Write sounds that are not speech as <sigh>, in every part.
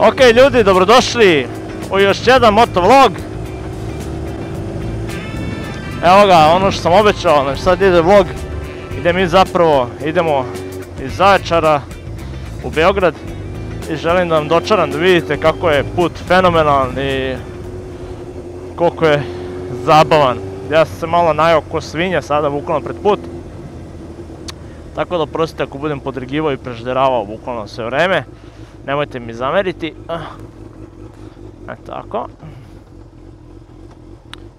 Ok ljudi, dobrodošli u još jedan motovlog. Evo ga, ono što sam obećao, znači sad ide vlog gdje mi zapravo idemo iz Zaječara u Beograd i želim da vam dočaram da vidite kako je put fenomenalan i koliko je zabavan. Ja sam se malo najao ko svinja sada bukvalno pred put. Tako da oprostite ako budem podrigivao i prežderavao bukvalno sve vreme. Nemojte mi zameriti. E tako.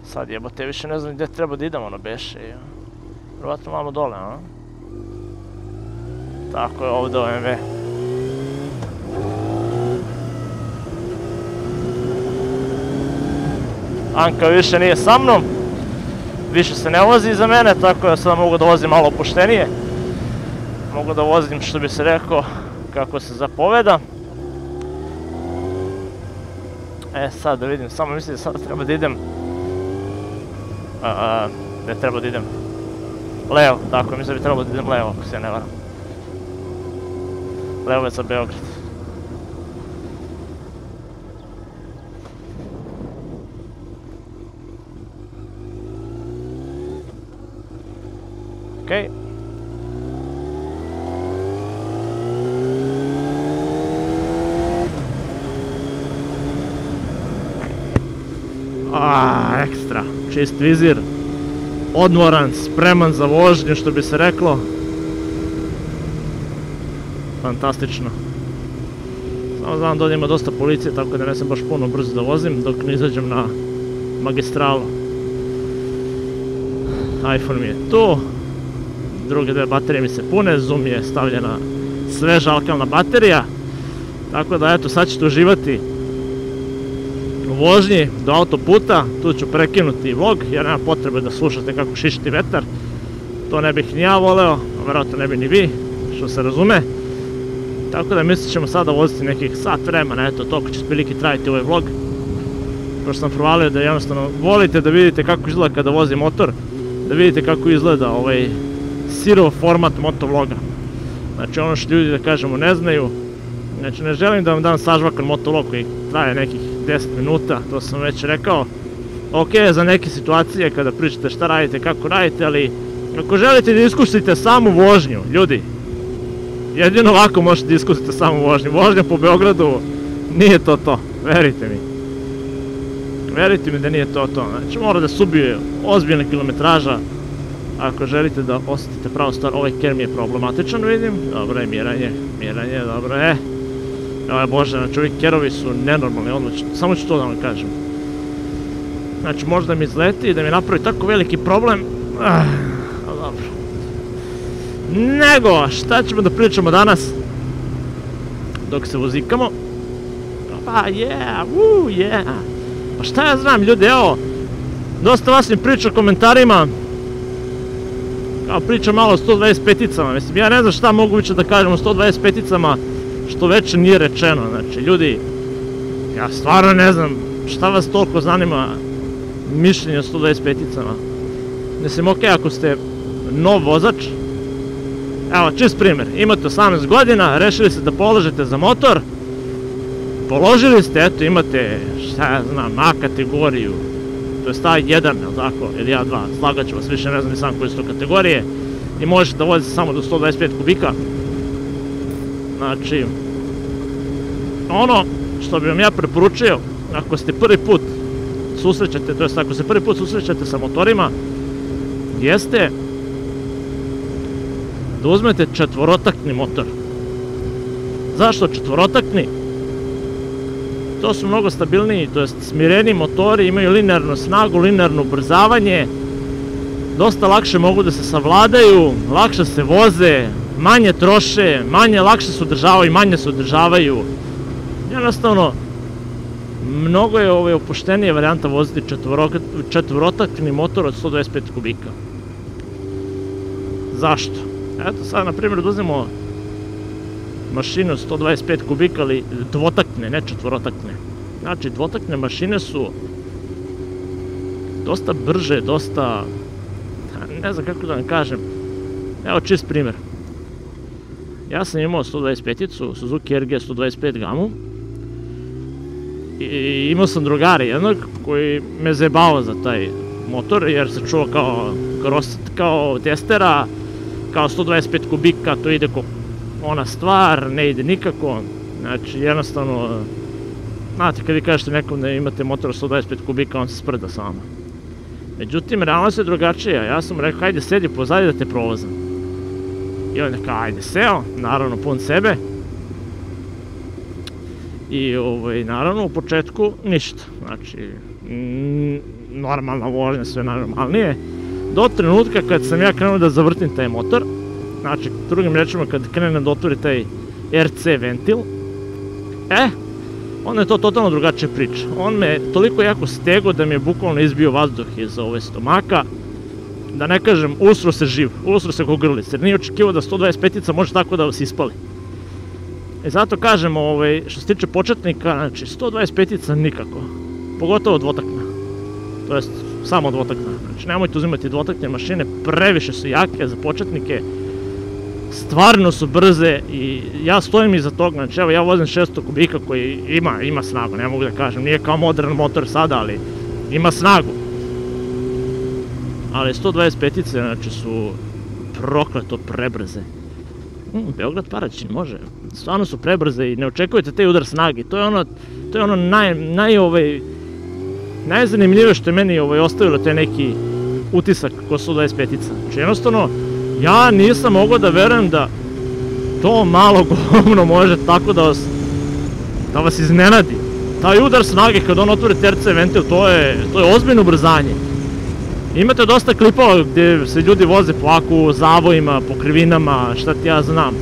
Sad jebote, više ne znam gdje treba da idemo na beše. Malo dole, a? Tako je ovdje OMV. Anka više nije sa mnom. Više se ne vozi iza mene, tako da sad mogu da vozim malo opuštenije. Mogu da vozim što bi se rekao kako se zapoveda. E sad da vidim, samo mislim da sad treba da idem... Ne treba da idem? Levo, tako mislim da bi trebalo da idem levo ako se ne varam. Levo je za Beograd. Okej. A, ekstra. Čist vizir. Odmoran, spreman za vožnju, što bi se reklo. Fantastično. Samo znam da ima dosta policije, tako da ne sam baš puno brzo da vozim, dok ne izađem na magistralu. iPhone mi je tu. Druge dve baterije mi se pune, Zoom je stavljena sveža alkalna baterija. Tako da eto, sad ćete uživati vožnji do autoputa, tu ću prekinuti vlog jer nema potrebe da slušate kako šišti vetar. To ne bih ni ja voleo, a vjerojatno ne bi ni vi, što se razume. Tako da mislit ćemo sada voziti nekih sat vremena, eto toliko će prilike trajiti ovaj vlog. Pošto sam provalio da jednostavno volite da vidite kako izgleda kada vozi motor, da vidite kako izgleda ovaj sirov format motovloga. Znači ono što ljudi da kažemo ne znaju, znači ne želim da vam dam sažvakan motovlog koji traje nekih 10 minuta, to sam već rekao. Ok, za neke situacije kada pričate šta radite, kako radite, ali ako želite da iskusite samu vožnju, ljudi, jedino ovako možete da iskusite samu vožnju. Vožnja po Beogradu nije to to, verite mi. Verite mi da nije to to, znači mora da se ubije ozbiljna kilometraža ako želite da osjetite pravu stvar, ovaj ker mi je problematičan vidim, dobro je miranje, miranje, dobro je. Evo bože, znači ovi kerovi su nenormalni, odlični, samo ću to da vam kažem. Znači možda mi izleti i da mi napravi tako veliki problem, ah, dobro. Nego, šta ćemo da pričamo danas? Dok se vozikamo. Pa yeah, woo, yeah. Pa šta ja znam ljudi, evo, dosta vas mi priča u komentarima, kao priča malo o 125-icama, mislim, ja ne znam šta mogu više da kažem o 125-icama, što već nije rečeno, znači, ljudi, ja stvarno ne znam šta vas toliko zanima mišljenje o 125-icama. Mislim, ok, ako ste nov vozač, evo, čist primjer, imate 18 godina, rešili ste da položite za motor, položili ste, eto, imate, šta ja znam, A kategoriju, to je stav 1, jel tako, ili A2, slagat ću vas više, ne znam ni koje su to kategorije, i možete da vozite samo do 125 kubika. Znači, ono što bi vam ja preporučio, ako ste prvi put susrećete, to jest ako se prvi put susrećete sa motorima, jeste da uzmete četvorotakni motor. Zašto četvorotakni? To su mnogo stabilniji, to jest smireni motori, imaju linearnu snagu, linearno ubrzavanje, dosta lakše mogu da se savladaju, lakše se voze, manje troše, manje lakše se održavaju, manje se održavaju. Jednostavno, mnogo je ovaj opuštenija varijanta voziti četvorotakni motor od 125 kubika. Zašto? Eto sad, na primjer, da uzmemo mašine od 125 kubika, ali dvotakne, ne četvorotakne. Znači, dvotakne mašine su dosta brže, dosta, ne znam kako da vam kažem, evo čist primjer. Ja sam imao 125-icu, Suzuki RG 125 gamu, I imao sam drugari jednog koji me zajebao za taj motor jer se čuo kao, kao testera, kao 125 kubika, to ide ko ona stvar, ne ide nikako. Znači jednostavno, znate kad vi kažete nekom da imate motor 125 kubika, on se sprda s vama. Međutim, realno se drugačije, ja sam rekao, ajde sedi pozadi da te provozam. I on je kao, ajde seo, naravno pun sebe. I ovaj, naravno u početku ništa, znači normalna vožnja, sve najnormalnije. Do trenutka kad sam ja krenuo da zavrtim taj motor, znači drugim rečima kad krenem da otvori taj RC ventil, e, onda je to totalno drugačija priča. On me toliko jako stego da mi je bukvalno izbio vazduh iz ove stomaka, da ne kažem, usro se živ, usro se ko jer nije očekivao da 125-ica može tako da vas ispali. E zato kažem, ovaj, što se tiče početnika, znači 125-ica nikako, pogotovo dvotakna, to jest samo dvotakna, znači nemojte uzimati dvotakne mašine, previše su jake za početnike, stvarno su brze i ja stojim iza toga, znači evo ja vozim 600 kubika koji ima, ima snagu, ne mogu da kažem, nije kao modern motor sada, ali ima snagu. Ali 125-ice, znači su prokleto prebrze. Mm, Beograd Paraćin, može. Stvarno su prebrze i ne očekujete taj udar snage. To je ono, to je ono naj, naj ovaj, najzanimljivije što je meni ovaj, ostavilo taj neki utisak ko su 25-ica. Znači jednostavno, ja nisam mogao da verujem da to malo <laughs> govno može tako da vas, da vas iznenadi. Taj udar snage kad on otvori terce ventil, to je, to je ozbiljno ubrzanje. Imate dosta klipova gdje se ljudi voze polako zavojima, po krivinama, šta ti ja znam.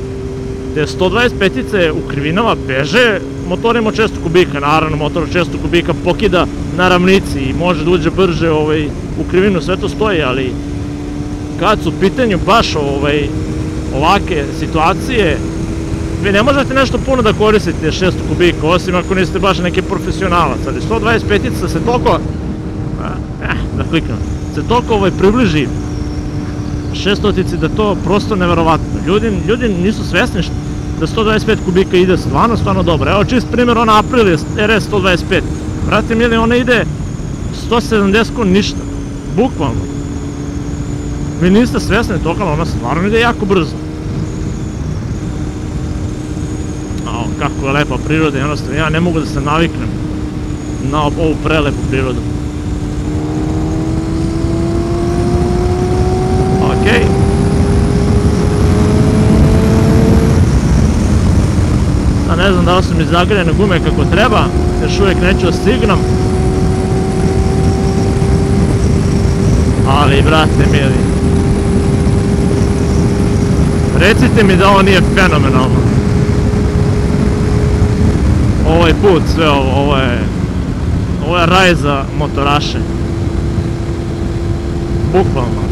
Gde 125-ice u krivinama beže motorima od 600 kubika, naravno motor 600 kubika pokida na ravnici i može da uđe brže ovaj, u krivinu, sve to stoji, ali kad su u pitanju baš ovaj, ovake situacije, vi ne možete nešto puno da koristite 600 kubika, osim ako niste baš neki profesionalac, ali 125-ica se toliko, eh, da kliknem, se toliko ovaj, približi 600-ici da to prosto neverovatno. Ljudi, ljudi nisu svesni što, da 125 kubika ide stvarno, stvarno dobro. Evo čist primjer, ona Aprilia RS 125. Brate mili, ona ide 170 kon ništa. Bukvalno. Vi niste svesni toga, ali ona stvarno ide jako brzo. A kako je lepa priroda, jednostavno ja ne mogu da se naviknem na ovu prelepu prirodu. Okej. A ne znam da li su mi zagrijane gume kako treba, još uvijek neću da. Ali, brate mili, recite mi da ovo nije fenomenalno. Ovaj put, sve ovo, ovo je, ovo je raj za motoraše. Bukvalno.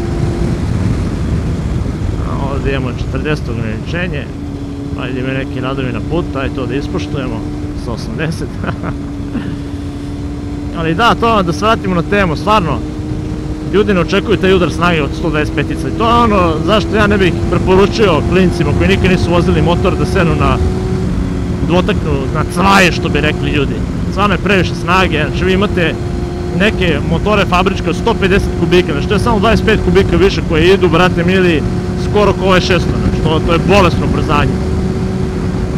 Ovdje imamo 40 ograničenje, ajde mi neki radovi na put, aj to da ispoštujemo sa 80. <laughs> Ali da, to da se vratimo na temu, stvarno, ljudi ne očekuju taj udar snage od 125-ica. I to je ono zašto ja ne bih preporučio klincima koji nikad nisu vozili motor da senu na dvotaknu, na cvaje što bi rekli ljudi. Stvarno je previše snage, znači vi imate neke motore fabričke od 150 kubika, znači to je samo 25 kubika više koje idu, brate mili, skoro kao ovaj 600, znači to, to je bolesno brzanje.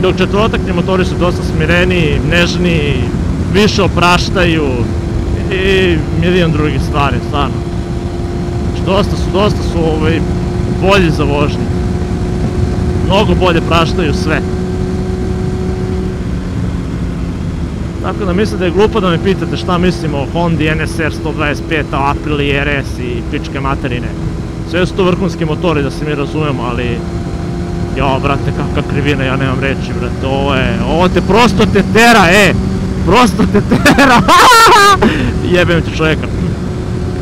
Dok četvrotakni motori su dosta smireniji, nežniji, više opraštaju i milion drugih stvari, stvarno. Znači dosta su, dosta su ovaj, bolji za vožnje. Mnogo bolje praštaju sve. Tako da mislim da je glupo da me pitate šta mislim o Hondi NSR 125, o Aprilia RS i pičke materine. Sve su to vrhunski motori da se mi razumemo, ali... Jo, brate, kakva krivina, ja nemam reći, brate, ovo je... Ovo te prosto te tera, e! Prosto te tera! <laughs> Jebem ti čovjeka.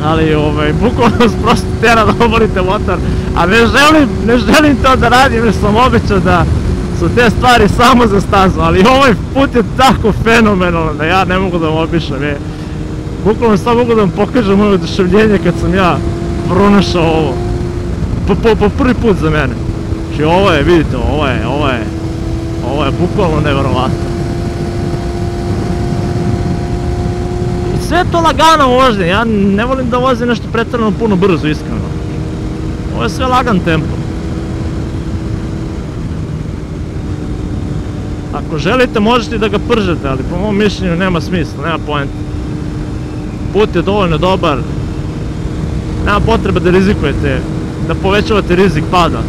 Ali, ovaj, bukvalno <laughs> prosto tera da obolite motor. A ne želim, ne želim to da radim, jer sam obećao da su te stvari samo za stazu, ali ovaj put je tako fenomenalan da ja ne mogu da vam opišem, je. Bukvalno samo mogu da vam pokažem moje oduševljenje kad sam ja pronašao ovo. Po, po, po prvi put za mene. Znači ovo je, vidite, ovo je, ovo je, ovo je bukvalno neverovatno. sve je to lagano vožnje, ja ne volim da vozim nešto pretredno puno brzo, iskreno. Ovo je sve lagan tempo. Ako želite možete da ga pržete, ali po mom mišljenju nema smisla, nema poenta. Put je dovoljno dobar, nema potrebe da rizikujete, da povećavate rizik pada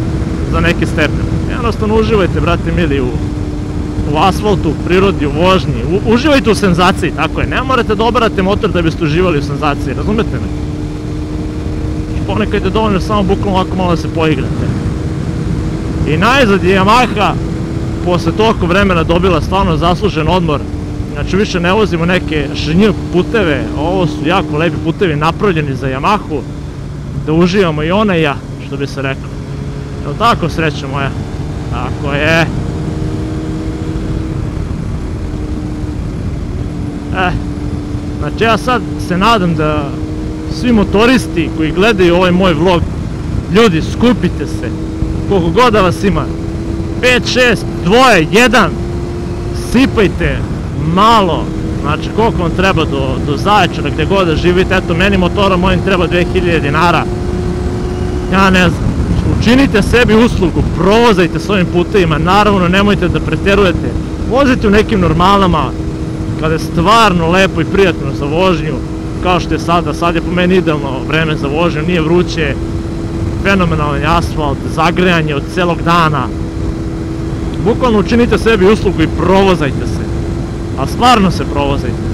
za neki stepen. Jednostavno uživajte, brate mili, u, u asfaltu, u prirodi, u vožnji, u, uživajte u senzaciji, tako je. Ne morate da obarate motor da biste uživali u senzaciji, razumete me? Ponekad je dovoljno samo bukvalno ovako malo da se poigrate. I najzad je Yamaha posle toliko vremena dobila stvarno zaslužen odmor. Znači više ne vozimo neke šnj puteve, ovo su jako lepi putevi napravljeni za Yamahu, da uživamo i ona i ja, što bi se reklo. Jel tako sreća moja? Tako je. E, znači ja sad se nadam da svi motoristi koji gledaju ovaj moj vlog, ljudi skupite se, koliko god da vas ima, 5, 6, dvoje, jedan, sipajte malo, znači koliko vam treba do, do Zaječara, gdje god da živite, eto meni motora mojim treba 2000 dinara, ja ne znam, učinite sebi uslugu, provozajte s ovim putevima, naravno nemojte da preterujete, vozite u nekim normalama, kada je stvarno lepo i prijatno za vožnju, kao što je sada, sad je po meni idealno vreme za vožnju, nije vruće, fenomenalan asfalt, zagrejanje od celog dana, bukvalno učinite sebi uslugu i provozajte se. A stvarno se provozajte.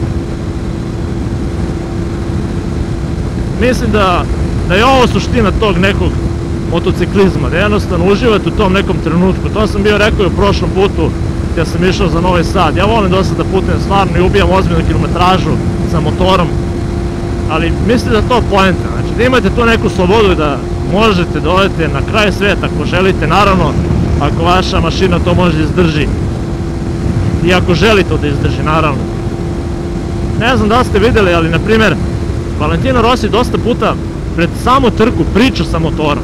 Mislim da, da je ovo suština tog nekog motociklizma, da jednostavno uživate u tom nekom trenutku. To sam bio rekao i u prošlom putu gdje sam išao za Novi Sad. Ja volim dosta da putujem stvarno i ubijam ozbiljnu kilometražu sa motorom, ali mislim da to poenta, znači da imate tu neku slobodu da možete da odete na kraj sveta ako želite, naravno ako vaša mašina to može izdrži. I ako želi to da izdrži, naravno. Ne znam da ste vidjeli, ali na primjer, Valentino Rossi dosta puta pred samu trku priča sa motorom.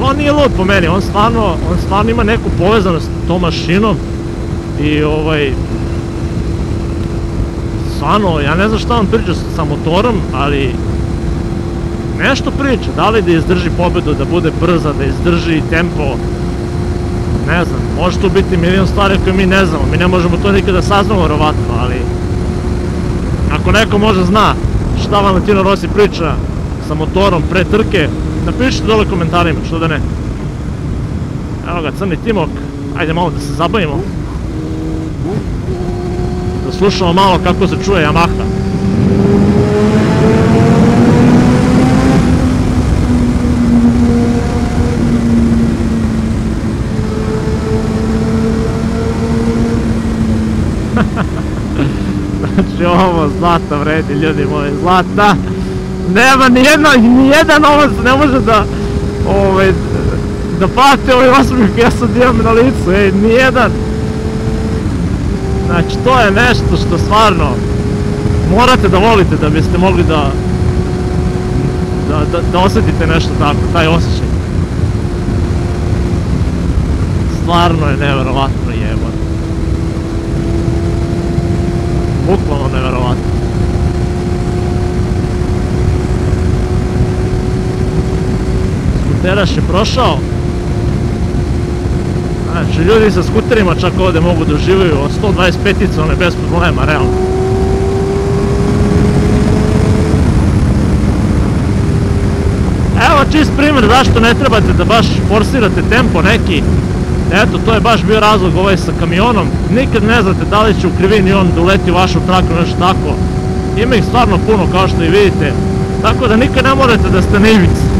Ali on nije lud po meni, on stvarno, on stvarno ima neku povezanost s tom mašinom i ovaj stvarno, ja ne znam šta on priča sa motorom, ali nešto priča, da li da izdrži pobedu, da bude brza, da izdrži tempo, ne znam, može tu biti milion stvari koje mi ne znamo, mi ne možemo to nikada saznamo vjerovatno, ali ako neko može zna šta Valentino Rossi priča sa motorom pre trke, napišite dole komentarima, što da ne. Evo ga, crni timok, ajde malo da se zabavimo. Da slušamo malo kako se čuje Yamaha. <laughs> znači ovo zlata vredi, ljudi moji, zlata. Nema nijedno, nijedan ovac ne može da, ovaj, da plate ovaj osmih ja sad imam na licu, ej, nijedan. Znači, to je nešto što stvarno morate da volite da biste mogli da da, da, da osjetite nešto tako, taj osjećaj. Stvarno je nevjerovatno jebano. Bukvalno nevjerovatno. Skuteraš je prošao. Znači, ljudi sa skuterima čak ovdje mogu da uživaju od 125-ica, one bez problema, realno. Evo čist primjer zašto ne trebate da baš forsirate tempo neki. Eto, to je baš bio razlog ovaj sa kamionom. Nikad ne znate da li će u krivini on da uleti u vašu traku, nešto tako. Ima ih stvarno puno, kao što i vidite. Tako da nikad ne morate da ste na ivici.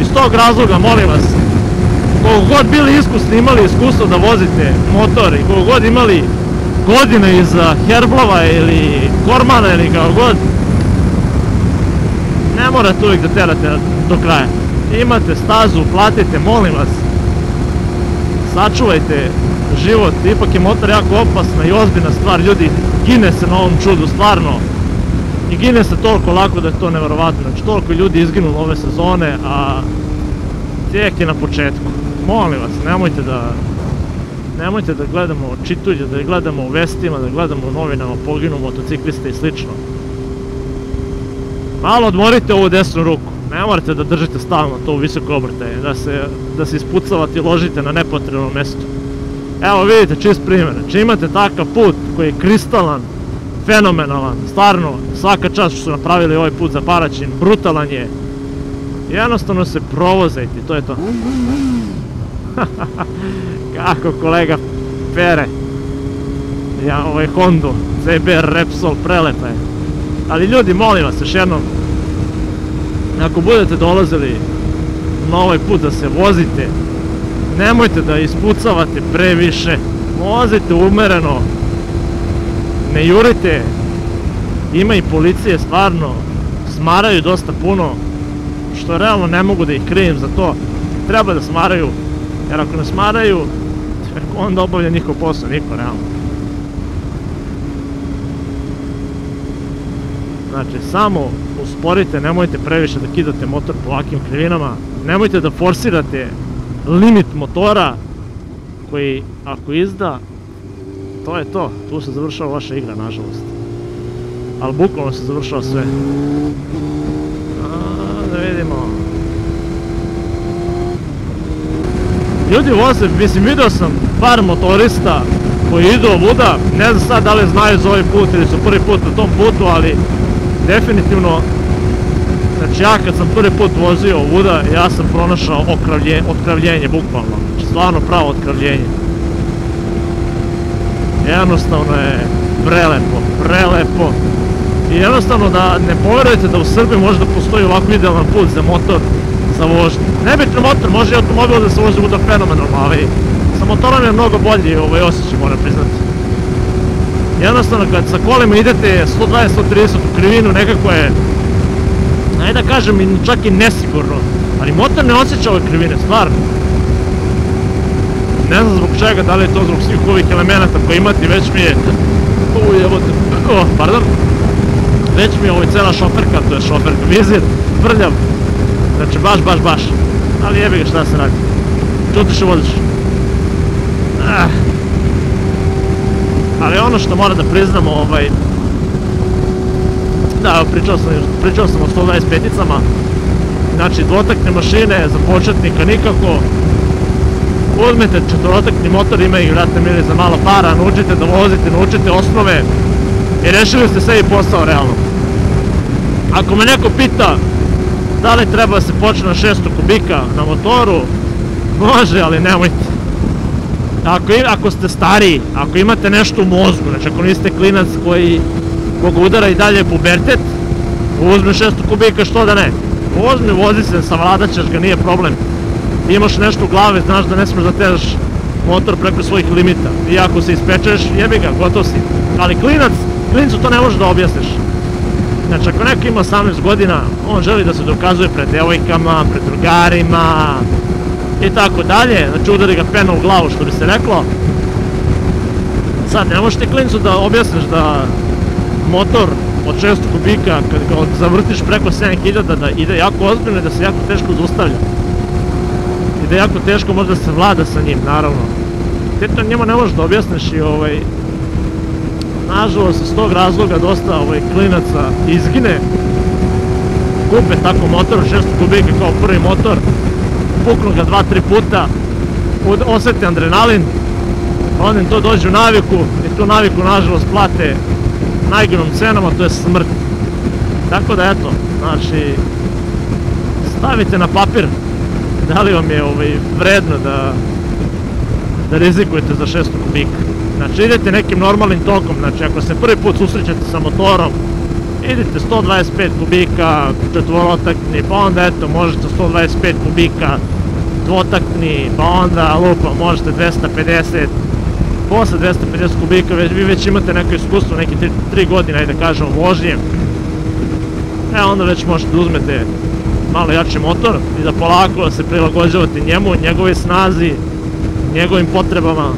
Iz tog razloga, molim vas, koliko god bili iskusni, imali iskustvo da vozite motor i koliko god imali godine iza Herblova ili Kormana ili kao god, ne morate uvijek da terate do kraja. Imate stazu, platite, molim vas. Sačuvajte život, ipak je motor jako opasna i ozbiljna stvar, ljudi, gine se na ovom čudu, stvarno. I gine se toliko lako da je to nevjerovatno, znači toliko ljudi izginulo ove sezone, a tijek je na početku. Molim vas, nemojte da, nemojte da gledamo čitulje, da gledamo u vestima, da gledamo u novinama, poginu motocikliste i slično. Malo odmorite ovu desnu ruku, ne morate da držite stalno to u visoko obrtaje, da se, da se ispucavate i ložite na nepotrebnom mestu. Evo vidite, čist primjer, znači imate takav put koji je kristalan, fenomenalan, stvarno, svaka čast što su napravili ovaj put za Paraćin, brutalan je. Jednostavno se provozajte, to je to. <laughs> Kako kolega pere. Ja ovaj Hondu, CBR Repsol prelepa je. Ali ljudi, molim vas još jednom, ako budete dolazili na ovaj put da se vozite, nemojte da ispucavate previše, vozite umereno, ne jurite, ima i policije stvarno, smaraju dosta puno, što realno ne mogu da ih krijem za to, treba da smaraju, jer ako ne smaraju, <laughs> onda obavlja njihov posao, niko realno. Znači, samo usporite, nemojte previše da kidate motor po ovakvim krivinama, nemojte da forsirate limit motora koji ako izda, to je to, tu se završava vaša igra, nažalost. Ali bukvalno se završava sve. A, da vidimo. Ljudi voze, mislim, video sam par motorista koji idu ovuda, ne znam sad da li znaju za ovaj put ili su prvi put na tom putu, ali definitivno Znači ja kad sam prvi put vozio ovuda, ja sam pronašao otkravljenje, bukvalno. Znači stvarno pravo otkravljenje. Jednostavno je prelepo, prelepo. I jednostavno da ne poverujete da u Srbiji možda postoji ovako idealan put za motor, za vožnju. Nebitno motor, može i automobil da se vozi vuda fenomenalno, ali sa motorom je mnogo bolji ovaj osjećaj, moram priznati. Jednostavno kad sa kolima idete 120-130 u krivinu, nekako je ajde da kažem, čak i nesigurno, ali motor ne osjeća ove krivine, stvarno. Ne znam zbog čega, da li je to zbog svih ovih elemenata koje imate, već mi je... Uj, evo te... Pardon. Već mi je ovo cela šoferka, to je šoferka, vizir, vrljav. Znači, baš, baš, baš. Ali jebi ga šta se radi. Čutiš i voziš. Ah. Ali ono što moram da priznam, ovaj, da, pričao sam, pričao sam o 125-icama. Znači, dvotakne mašine za početnika nikako. Uzmete četvorotakni motor, ima ih vratne mili za malo para, naučite da vozite, naučite osnove i rešili ste sebi posao realno. Ako me neko pita da li treba da se počne na 600 kubika na motoru, može, ali nemojte. Ako, ako ste stariji, ako imate nešto u mozgu, znači ako niste klinac koji koga udara i dalje pubertet, uzmi 600 kubika, što da ne. Uzmi, vozi se, savladat ćeš ga, nije problem. Imaš nešto u glavi, znaš da ne smiješ da težaš motor preko svojih limita. I ako se ispečeš, jebi ga, gotov si. Ali klinac, klincu to ne može da objasniš. Znači, ako neko ima 18 godina, on želi da se dokazuje pred devojkama, pred drugarima i tako dalje. Znači, udari ga pena u glavu, što bi se reklo. Sad, ne možeš ti klincu da objasniš da motor od 600 kubika, kad ga zavrtiš preko 7000 da ide jako ozbiljno i da se jako teško zaustavlja. Da je jako teško možda se vlada sa njim, naravno. Te to njima ne možeš da objasniš i ovaj... Nažalost, iz tog razloga dosta ovaj, klinaca izgine. Kupe tako motor, 600 kubika kao prvi motor. Puknu ga dva, tri puta. Osete adrenalin. Onda to dođe u naviku i tu naviku nažalost plate najgorom cenom, a to je smrt. Tako da eto, znači, stavite na papir <laughs> da li vam je ovaj, vredno da, da rizikujete za 600 kubika. Znači idete nekim normalnim tokom, znači ako se prvi put susrećete sa motorom, idite 125 kubika, četvorotakni, pa onda eto možete 125 kubika, dvotakni, pa onda lupa možete 250, posle 250 kubika, vi već imate neko iskustvo, neki 3 godine, ajde kažemo, vožnje. E, onda već možete da uzmete malo jači motor i da polako se prilagođavate njemu, njegove snazi, njegovim potrebama.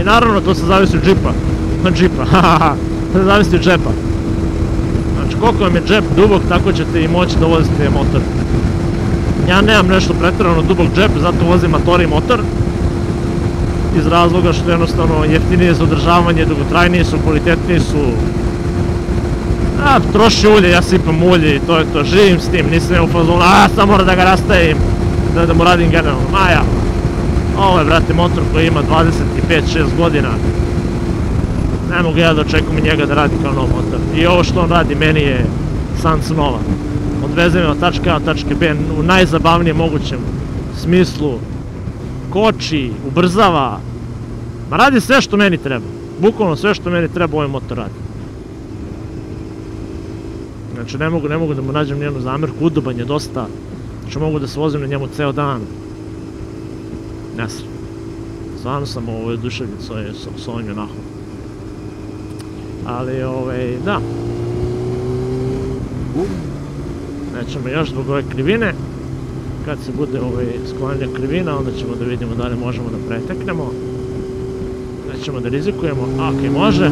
I naravno, to se zavisi od džipa. <laughs> Džipa, hahaha, to se zavisi od džepa. Znači, koliko vam je džep dubog, tako ćete i moći da vozite motor. Ja nemam nešto pretjerano dubog džep, zato vozim motor i motor, iz razloga što jednostavno jeftinije za održavanje, dugotrajniji su, kvalitetniji su. A, troši ulje, ja sipam ulje i to je to, živim s tim, nisam u fazonu, a, sam da ga rastavim, da, da mu radim generalno, maja. Ovo je, brate, motor koji ima 25-6 godina. Ne mogu ja da očekujem njega da radi kao nov motor. I ovo što on radi meni je san snova. Odveze me od tačke A tačke B u najzabavnijem mogućem smislu. Koči, ubrzava. Ma radi sve što meni treba. Bukvalno sve što meni treba ovaj motor radi. Znači ne mogu, ne mogu da mu nađem nijednu zamjerku, udoban je dosta. Znači mogu da se vozim na njemu ceo dan. Ne znam. Sam ovo oduševljen s, s, s ovim junahom. Ali, ovaj, da. Nećemo još zbog ove krivine. Kad se bude ovaj, sklanja krivina, onda ćemo da vidimo da li možemo da preteknemo. Nećemo da rizikujemo. Ok, može.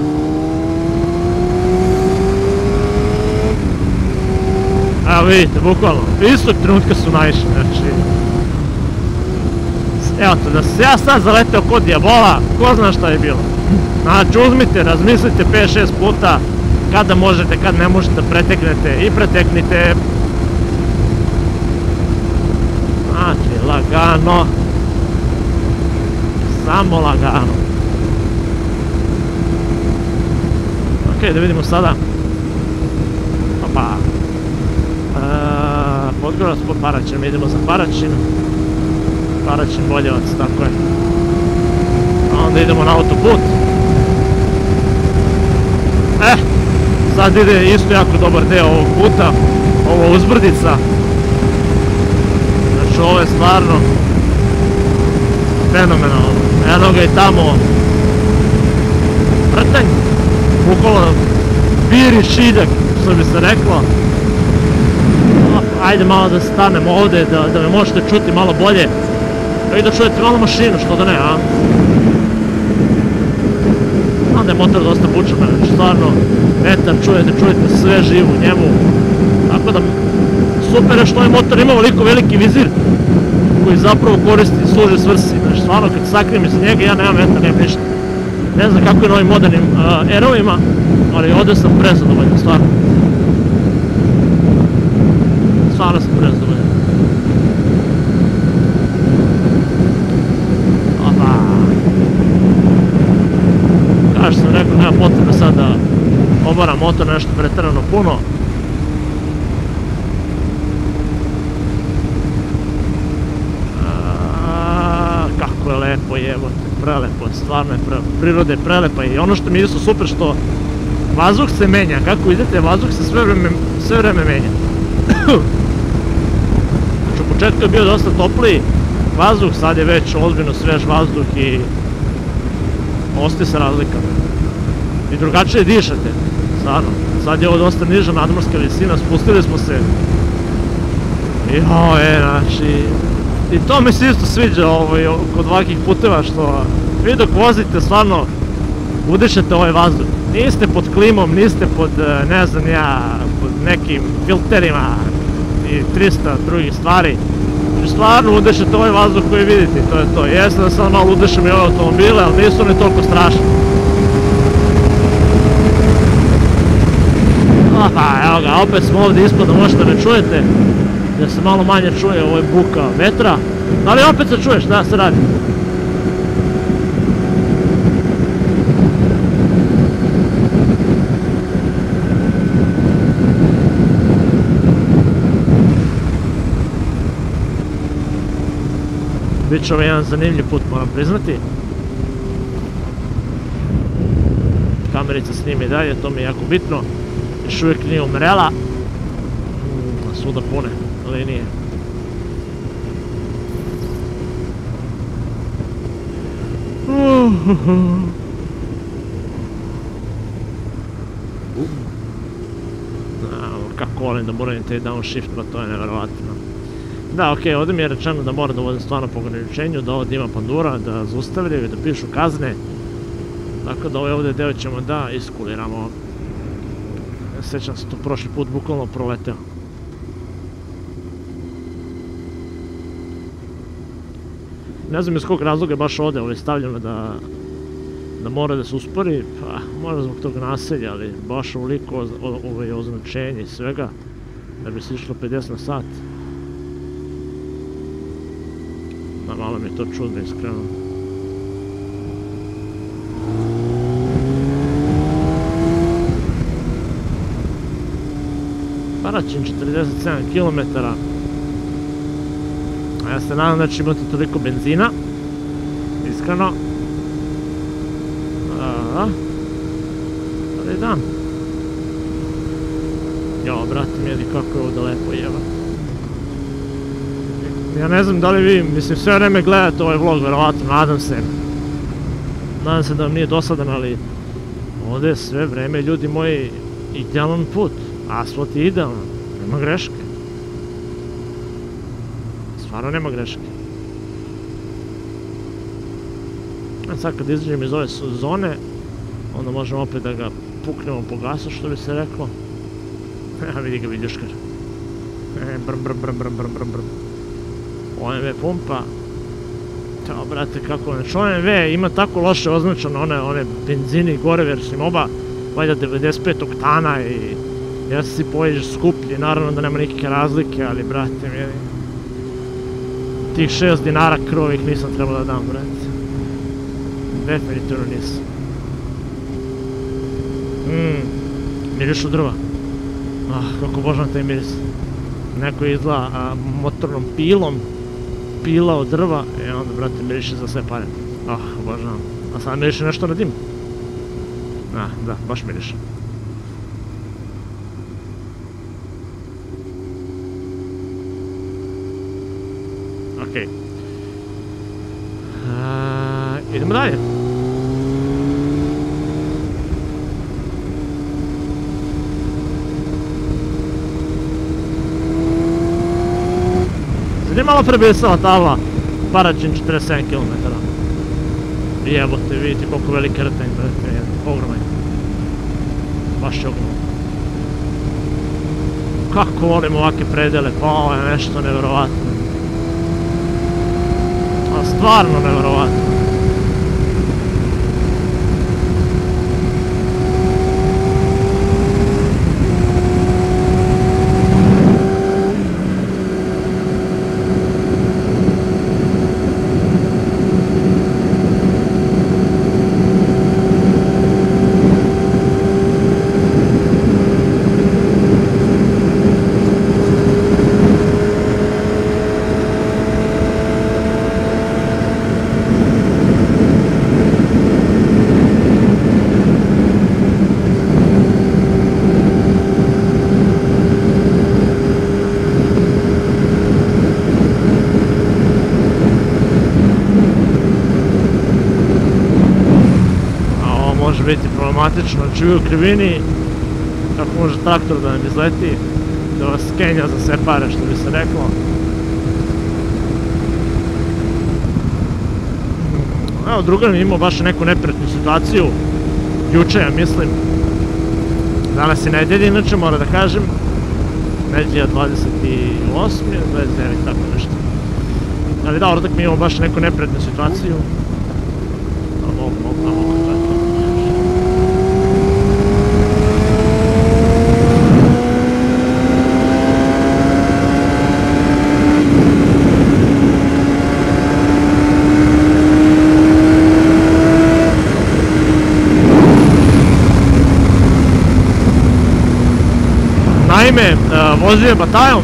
Evo vidite, bukvalno, istog trenutka su naišli, znači... Evo to, da se ja sad zaleteo kod dijabola, ko zna šta je bilo. Znači, uzmite, razmislite 5-6 puta kada možete, kad ne možete, preteknete i preteknite. Znači, lagano. Samo lagano. Ok, da vidimo sada. Opa. E, Podgorac pod Paraćinom, idemo za Paraćin. Paraćin Boljevac, tako je. A onda idemo na autoput. Eh, sad ide isto jako dobar deo ovog puta, ovo uzbrdica. Znači ovo je stvarno fenomenalno. Eno ga i tamo vrtanj, bukvalno biri šidak, što bi se reklo. Ajde malo da stanemo ovdje, da, da me možete čuti malo bolje. I da čujete malo mašinu, što da ne, a? Znam da je motor dosta bučan, znači stvarno vetar čujete, čujete sve živo u njemu. Tako da super je što ovaj motor ima veliko veliki vizir koji zapravo koristi i služi svrsi. Znači stvarno kad sakrijem iz njega ja nemam vetar, nemam ništa. Ne znam kako je na ovim modernim erovima, ali ovdje sam prezadovoljan, stvarno. Stvarno sam prezadovoljan. Opa. Kao što sam rekao, nema potrebe sad da obaram motor nešto pretjerano puno. A, kako je lepo jebote, prelepo, stvarno je prelepo, priroda je prelepa i ono što mi je super što vazduh se menja, kako idete vazduh se sve vreme, sve vreme menja. Početku je bio dosta topliji vazduh, sad je već ozbiljno svež vazduh i ostaje se razlika. I drugačije dišete, stvarno. Sad je ovo dosta niža nadmorska visina, spustili smo se. I o, e, znači... I to mi se isto sviđa ovaj, kod ovakvih puteva što vi dok vozite stvarno udišete ovaj vazduh. Niste pod klimom, niste pod, ne znam ja, pod nekim filterima i 300 drugih stvari. Stvarno udešete ovaj vazduh koji vidite, to je to. Jeste da sam malo udešem i ove automobile, ali nisu oni toliko strašni. Aha, evo ga, opet smo ovdje ispod da možete ne čujete. Da se malo manje čuje ovo je buka vetra. Ali opet se čuješ, da se radi. Će ovo jedan zanimljiv put, moram priznati. Kamerica snimi dalje, to mi je jako bitno. Još uvijek nije umrela. Svuda pune linije. Kako volim da moram taj downshift, pa to je nevjerovatno. Da, ok, ovdje mi je rečeno da moram da vozim stvarno po ograničenju, da ovdje ima pandura, da zaustavljaju, da pišu kazne. Tako da ovaj ovdje deo ćemo da iskuliramo. Sjećam se to prošli put bukvalno proleteo. Ne znam iz kog razloga baš ovdje ovaj stavljeno da da mora da se uspori, pa možda zbog tog naselja, ali baš ovoliko ovaj označenje i svega da bi se išlo 50 na sat. Mi to čudno iskreno. Paraćin 47 km. A ja se nadam da će imati toliko benzina. Iskreno. A? Ali da. Jo, brate mi kako je ovdje lepo jeba. Ja ne znam da li vi, mislim sve vreme gledate ovaj vlog, verovatno, nadam se. Nadam se da vam nije dosadan, ali ovdje je sve vreme, ljudi moji, idealan put. Asfalt je idealan, nema greške. Stvarno nema greške. A sad kad izađem iz ove zone, onda možemo opet da ga puknemo po gasu, što bi se reklo. <laughs> A vidi ga viljuškar. <laughs> E, brm, brm, brm, brm, brm, brm, brm. OMV pumpa. Ćao, brate, kako... Znači, OMV ima tako loše označeno one, one benzini gore, jer oba valjda 95 oktana i ja se si pojeđeš skuplji, naravno da nema nikakve razlike, ali brate mi tih 6 dinara krovih nisam trebao da dam, brate. Definitivno nisam. Mmm, mirišu drva. Ah, kako božan taj miris. Neko izla motornom pilom pila od drva, e onda, brate, miriše za sve pare. Ah, obožavam. A sad miriše nešto na dim. Ah, da, baš miriše. Okej. Okay. idemo dalje. Malo prebisala tabla? Paračin 47 km. Jebote, vidite koliko veliki rtanj, brate, ogroman. Baš je. Kako volim ovake predele, pa ovo je nešto nevjerovatno. A stvarno nevjerovatno. Problematično, znači u krivini, kako može traktor da nam izleti, da vas kenja za sve što bi se reklo. Evo, druga mi imao baš neku neprijatnu situaciju, juče ja mislim. Danas je nedelja, inače mora da kažem, nedelja 28. 29. tako nešto. Ali da, ortak mi imao baš neku neprijatnu situaciju. Mogu, mogu, mogu, Naime, e, vozio je bataljom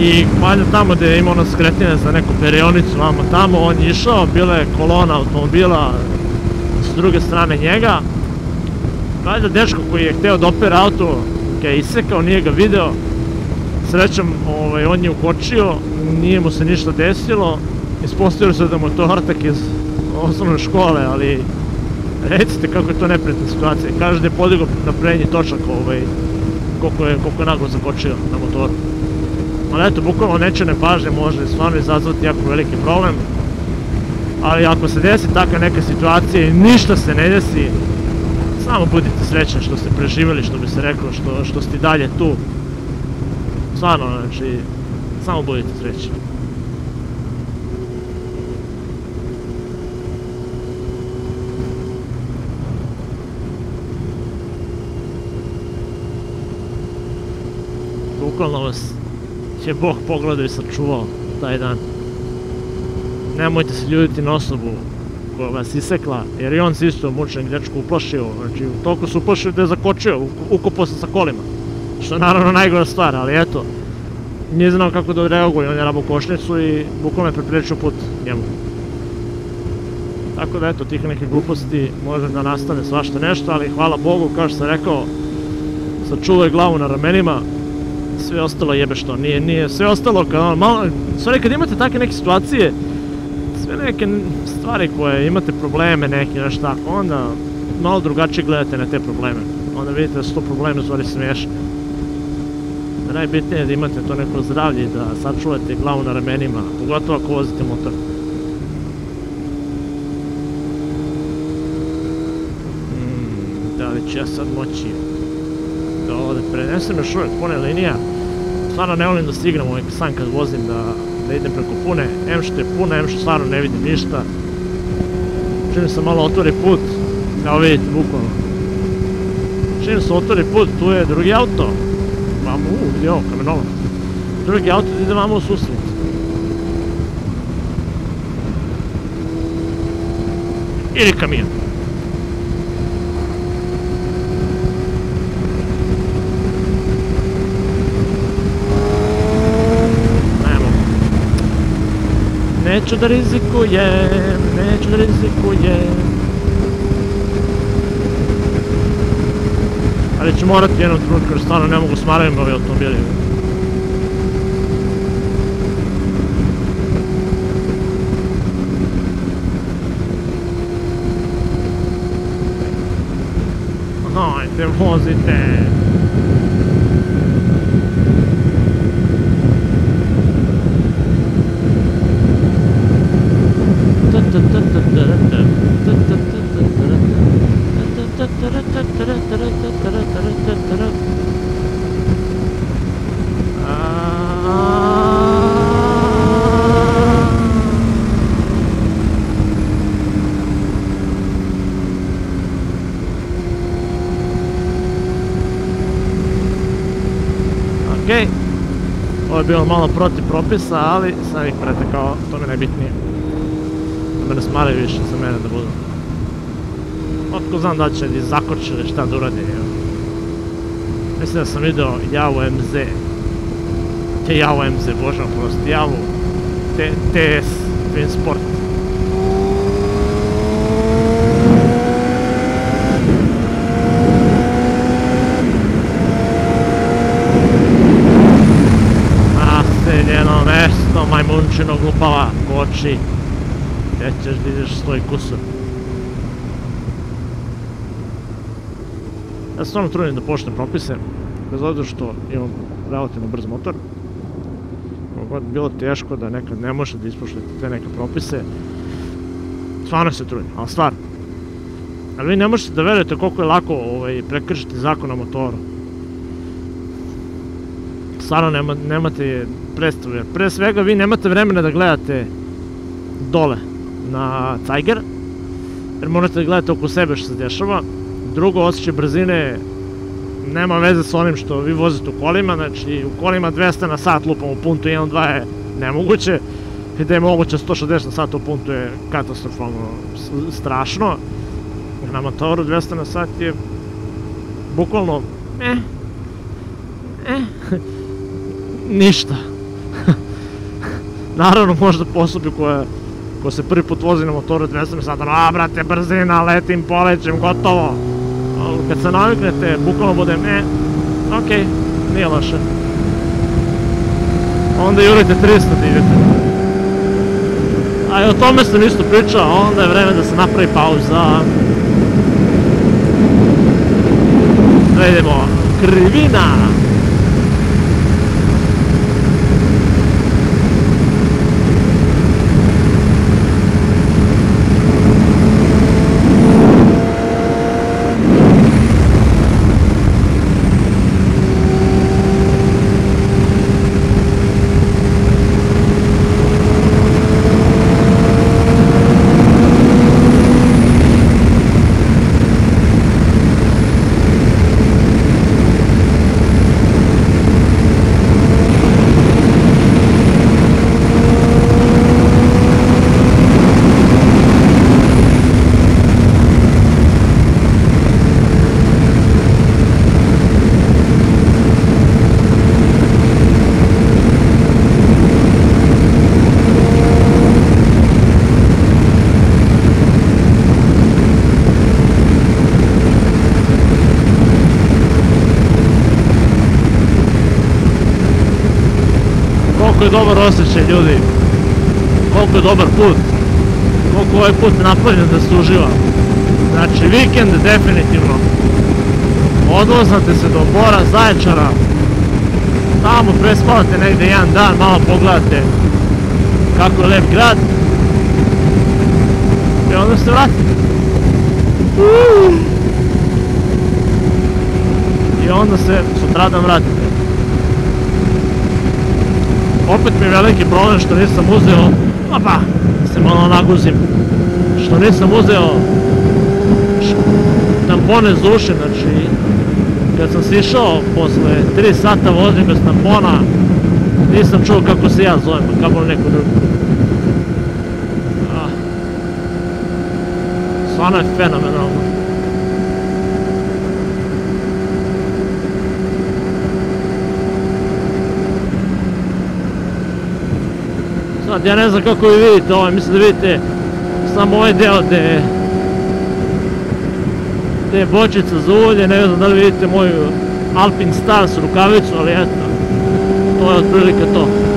i valjda tamo gdje je imao ono skretnje za neku perionicu vamo tamo, on je išao, bila je kolona automobila s druge strane njega. Valjda dečko koji je htio da opere auto ga je isekao, nije ga video. Srećom, ovaj, on je ukočio, nije mu se ništa desilo. Ispostavio se da mu je to hrtak iz osnovne škole, ali recite kako je to neprijatna situacija. Kaže da je podigao na prednji točak ovaj, koliko je, koliko je naglo zakočio na motoru. Ali eto, bukvalno nečene pažnje može stvarno izazvati jako veliki problem. Ali ako se desi takve neke situacije i ništa se ne desi, samo budite srećni što ste preživjeli, što bi se reklo, što, što ste dalje tu. Stvarno, znači, samo budite srećni. Bukvalno vas je Bog pogledao i sačuvao taj dan. Nemojte se ljuditi na osobu koja vas isekla, jer i on se isto mučen dečku uplašio, znači toliko se uplašio da je zakočio, ukopao se sa kolima. Što je naravno najgora stvar, ali eto, nije znao kako da reaguje, on je rabo košnicu i bukvalno je preprečio put njemu. Tako da eto, tih nekih gluposti može da nastane svašta nešto, ali hvala Bogu, kao što sam rekao, sačuvaj glavu na ramenima, sve ostalo jebe što, nije, nije, sve ostalo kad ono, malo, stvari kad imate takve neke situacije, sve neke stvari koje imate probleme neke, nešto tako, onda malo drugačije gledate na te probleme. Onda vidite da su to probleme stvari smiješne. Najbitnije je da imate to neko zdravlje da sačuvate glavu na ramenima, pogotovo ako vozite motor. Mm, da li ću ja sad moći da ovdje prenesem još uvijek pune linija. Stvarno ne volim da stigram ovaj san kad vozim da, da idem preko pune. M što je puna, M što stvarno ne vidim ništa. Čini se malo otvori put. Evo vidite, bukvalno. Čini se otvori put, tu je drugi auto. Vamo, u, gdje je ovo, kamenolo. Drugi auto ide vamo u susret. Ili kamion. Neću da rizikujem, neću da rizikujem. Ali ću morati jednom trenutku jer stvarno ne mogu smaravim ovi automobili. Hajde, vozite! Bilo malo protiv propisa, ali sam ih pretekao, to mi je najbitnije. Da me ne smaraju više za mene da budu. Otko znam da će di zakoče ili šta da uradi. evo. Mislim da sam vidio Javu MZ. Te Javu MZ, bože oprosti, Javu TS Twin. Koči. Gdje ćeš da ideš svoj kusur? Ja se stvarno trudim da poštem propise, bez obzira što imam relativno brz motor. God bilo teško da nekad ne možete da ispoštujete te neke propise, stvarno se trudim, ali stvarno. Ali vi ne možete da verujete koliko je lako ovaj, prekršiti zakon o motoru. Stvarno nema, nemate predstavu, jer pre svega vi nemate vremena da gledate dole na Tiger, jer morate da gledate oko sebe što se dešava. Drugo, osjećaj brzine nema veze s onim što vi vozite u kolima, znači u kolima 200 na sat lupam u puntu 1.2 je nemoguće, i da je moguće 160 na sat u puntu je katastrofalno strašno. Na motoru 200 na sat je bukvalno eh, eh, <laughs> ništa. <laughs> Naravno možda po osobi koja, ko se prvi put vozi na motoru 200 na sat, a brate brzina, letim, polećem, gotovo. Kad se naviknete, bukvalno bude e, okej, nije loše. Onda jurite 300 da idete. A i o tome sam isto pričao, onda je vreme da se napravi pauza. Da idemo, krivina! Je dobar osjećaj ljudi. Koliko je dobar put. Koliko ovaj put napravljen da se uživa. Znači vikend definitivno. Odvoznate se do Bora, Zaječara. Tamo prespavate negdje jedan dan, malo pogledate kako je lep grad. I onda se vratite. I onda se sutradan vratite. Opet mi je veliki problem što nisam uzeo, opa, se malo naguzim, što nisam uzeo tampone za uši, znači kad sam sišao posle 3 sata vozim bez tampona, nisam čuo kako se ja zovem, kako neko drugo. Stvarno je fenomenalno. Sad ja ne znam kako vi vidite ovo, mislim da vidite samo ovaj deo gdje te bočice za ulje, ne znam da li vidite moju Alpin Stars rukavicu, ali eto, to je otprilike to.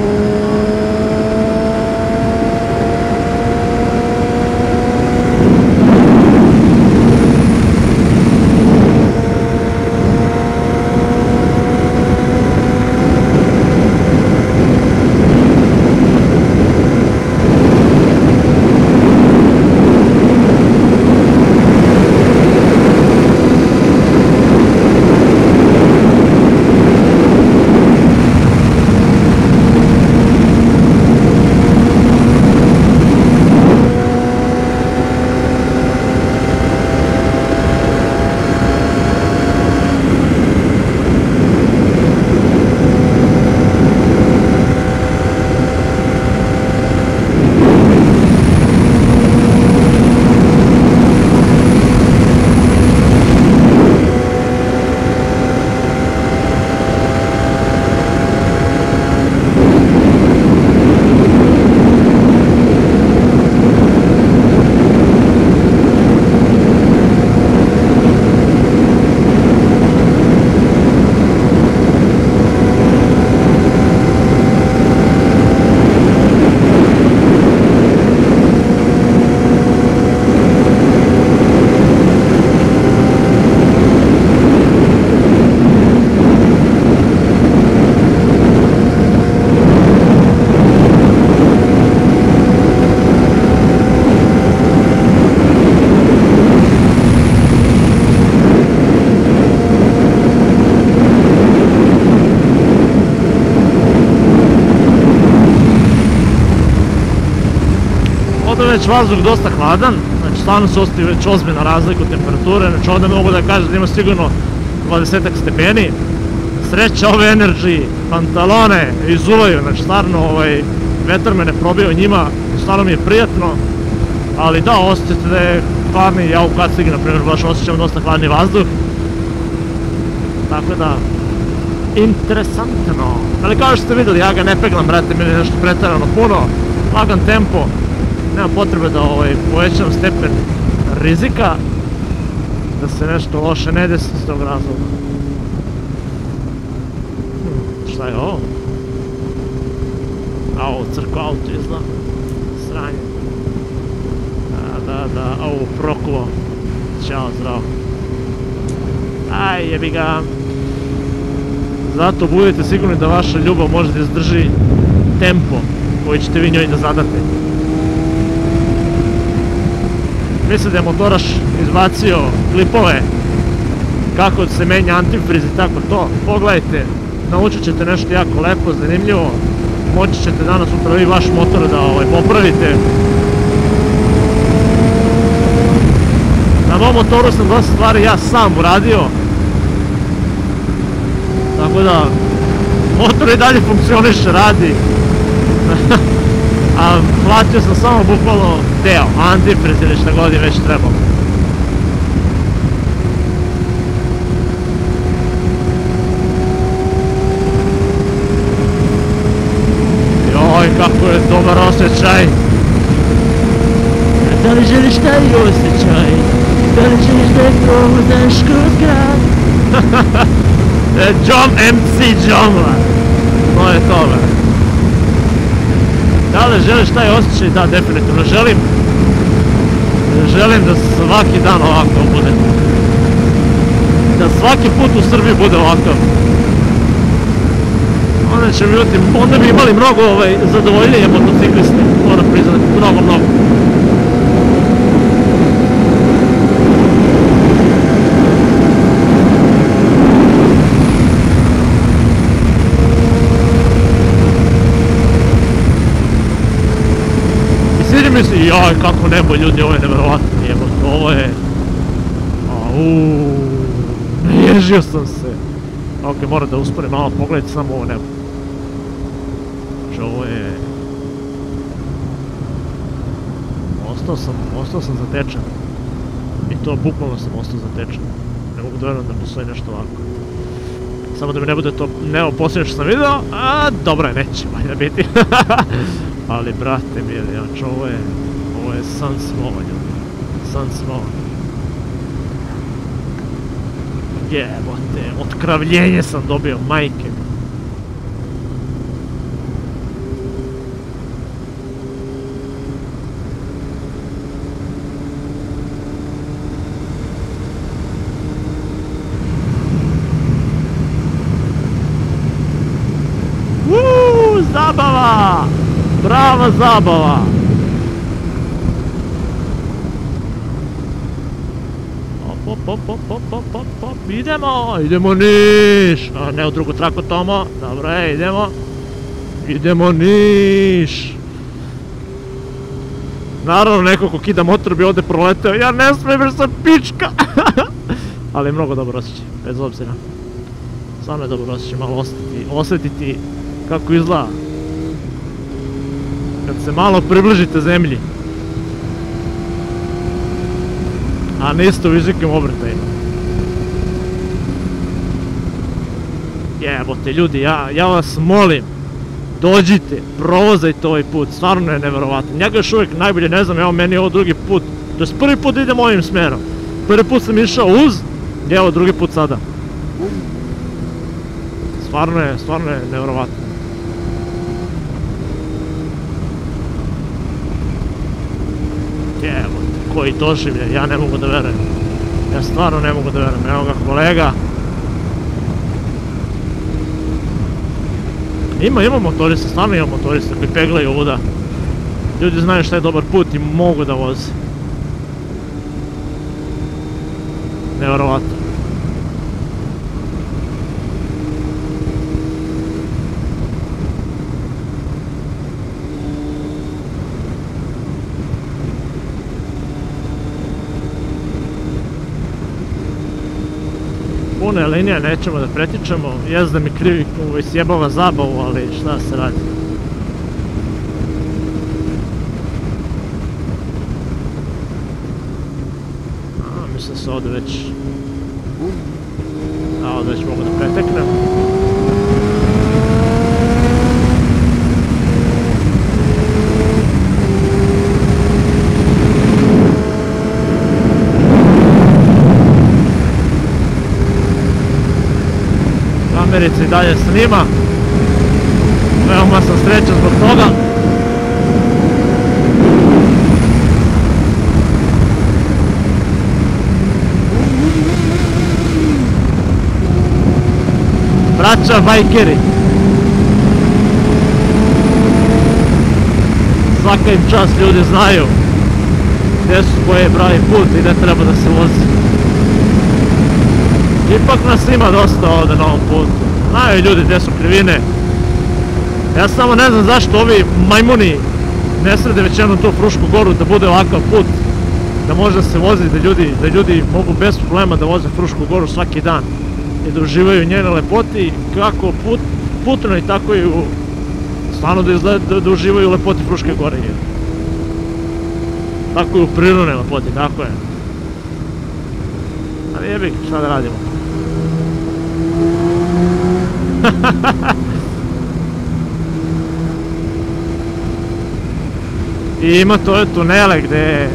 Već vazduh dosta hladan, znači stvarno se ostaje već ozbiljna razlika u temperature, znači ovdje mogu da kažem da ima sigurno 20 stepeni. Sreća ove Energy, pantalone izuvaju, znači stvarno ovaj, vetar me ne probio njima, stvarno mi je prijatno, ali da, osjećate da je hladni, ja u kacigi na primjer baš osjećam dosta hladni vazduh, tako da, interesantno, ali kao što ste vidjeli, ja ga ne peglam, brate, mi je nešto pretarano puno, lagan tempo, nema potrebe da ovaj, povećam stepen rizika da se nešto loše ne desi s tog razloga. Šta je ovo? A ovo crko auto izda. Sranje. Da, da, da, ovo proklo. Ćao, zdravo. Aj, jebi ga. Zato budete sigurni da vaša ljubav može da izdrži tempo koji ćete vi njoj da zadate. Mislim da je motoraš izbacio klipove kako se menja antifriz i tako to. Pogledajte, naučit ćete nešto jako lepo, zanimljivo. Moći ćete danas upravo i vaš motor da ovaj, popravite. Na mom motoru sam dosta stvari ja sam uradio. Tako da, motor i dalje funkcioniše, radi. <laughs> a platio sam samo bukvalno deo, antifriz ili šta god je već trebalo. Joj, kako je dobar osjećaj! Da li želiš taj osjećaj? Da li želiš da je prohodaš kroz grad? <laughs> John MC John, to je to, Da li želiš taj osjećaj? Da, definitivno želim. Želim da svaki dan ovako bude. Da svaki put u Srbiji bude ovakav. Onda će biti, onda bi imali mnogo ovaj, zadovoljnije motociklisti, moram priznati, mnogo, mnogo. I sviđa mi se, joj, kako nebo ljudi, ovo je nevjerovatno, jebote, ovo je... Auuu, naježio sam se. Ok, moram da usporim malo, pogledajte samo ovo nebo. Znači, ovo je... Ostao sam, ostao sam zatečen. I to bukvalno sam ostao zatečen. Ne mogu da verujem da postoji nešto ovako. Samo da mi ne bude to neo posljednje što sam vidio, a dobro je, neće valjda biti. <laughs> Ali brate mili, znači ovo je, ovo je san ljudi, san snova. Jebote, otkravljenje sam dobio, majke. zabava! Brava zabava! Op, op, op, op, op, op, op, idemo, idemo Niš! A ne u drugu traku Tomo, dobro je, idemo. Idemo Niš! Naravno, neko ko kida motor bi ovdje proleteo, ja ne smijem jer sam pička! <laughs> Ali mnogo dobro osjećaj, bez obzira. Stvarno je dobro osjećaj malo osjetiti, osjetiti kako izgleda. Kad se malo približite zemlji. A niste u visokim obrtajima. Jebote ljudi, ja, ja vas molim. Dođite, provozajte ovaj put, stvarno je nevjerovatno. Njega još uvijek najbolje ne znam, evo meni je ovo drugi put. To je prvi put idem ovim smjerom. Prvi put sam išao uz, evo drugi put sada. Stvarno je, stvarno je nevjerovatno. Jebote, koji doživljaj, ja ne mogu da verujem. Ja stvarno ne mogu da verujem, evo ga kolega. Ima, ima motorista, stvarno ima motorista koji peglaju ovuda. Ljudi znaju šta je dobar put i mogu da voze. Nevjerovatno. Puno je linija, nećemo da pretičemo. Jes da mi krivi ovaj sjebava zabavu, ali šta se radi. A, mislim se ovdje već... A, ovdje već mogu da preteknem. Kamerica dalje snima. Veoma sam srećan zbog toga. Braća bajkeri. Svaka im čast ljudi znaju gdje su koji je pravi put i gdje treba da se vozi. Ipak nas ima dosta ovdje na ovom putu. Znaju ljudi gdje su krivine. Ja samo ne znam zašto ovi majmuni ne srede već jednu tu Frušku goru da bude ovakav put. Da može se vozi, da ljudi, da ljudi mogu bez problema da voze Frušku goru svaki dan. I da uživaju njene lepoti kako put, putnoj tako i u... Stvarno da, izgleda, da, da uživaju lepoti Fruške gore. Tako i u prirodnoj lepoti, tako je. Ali jebi, šta da radimo. <laughs> I ima to tunele gdje,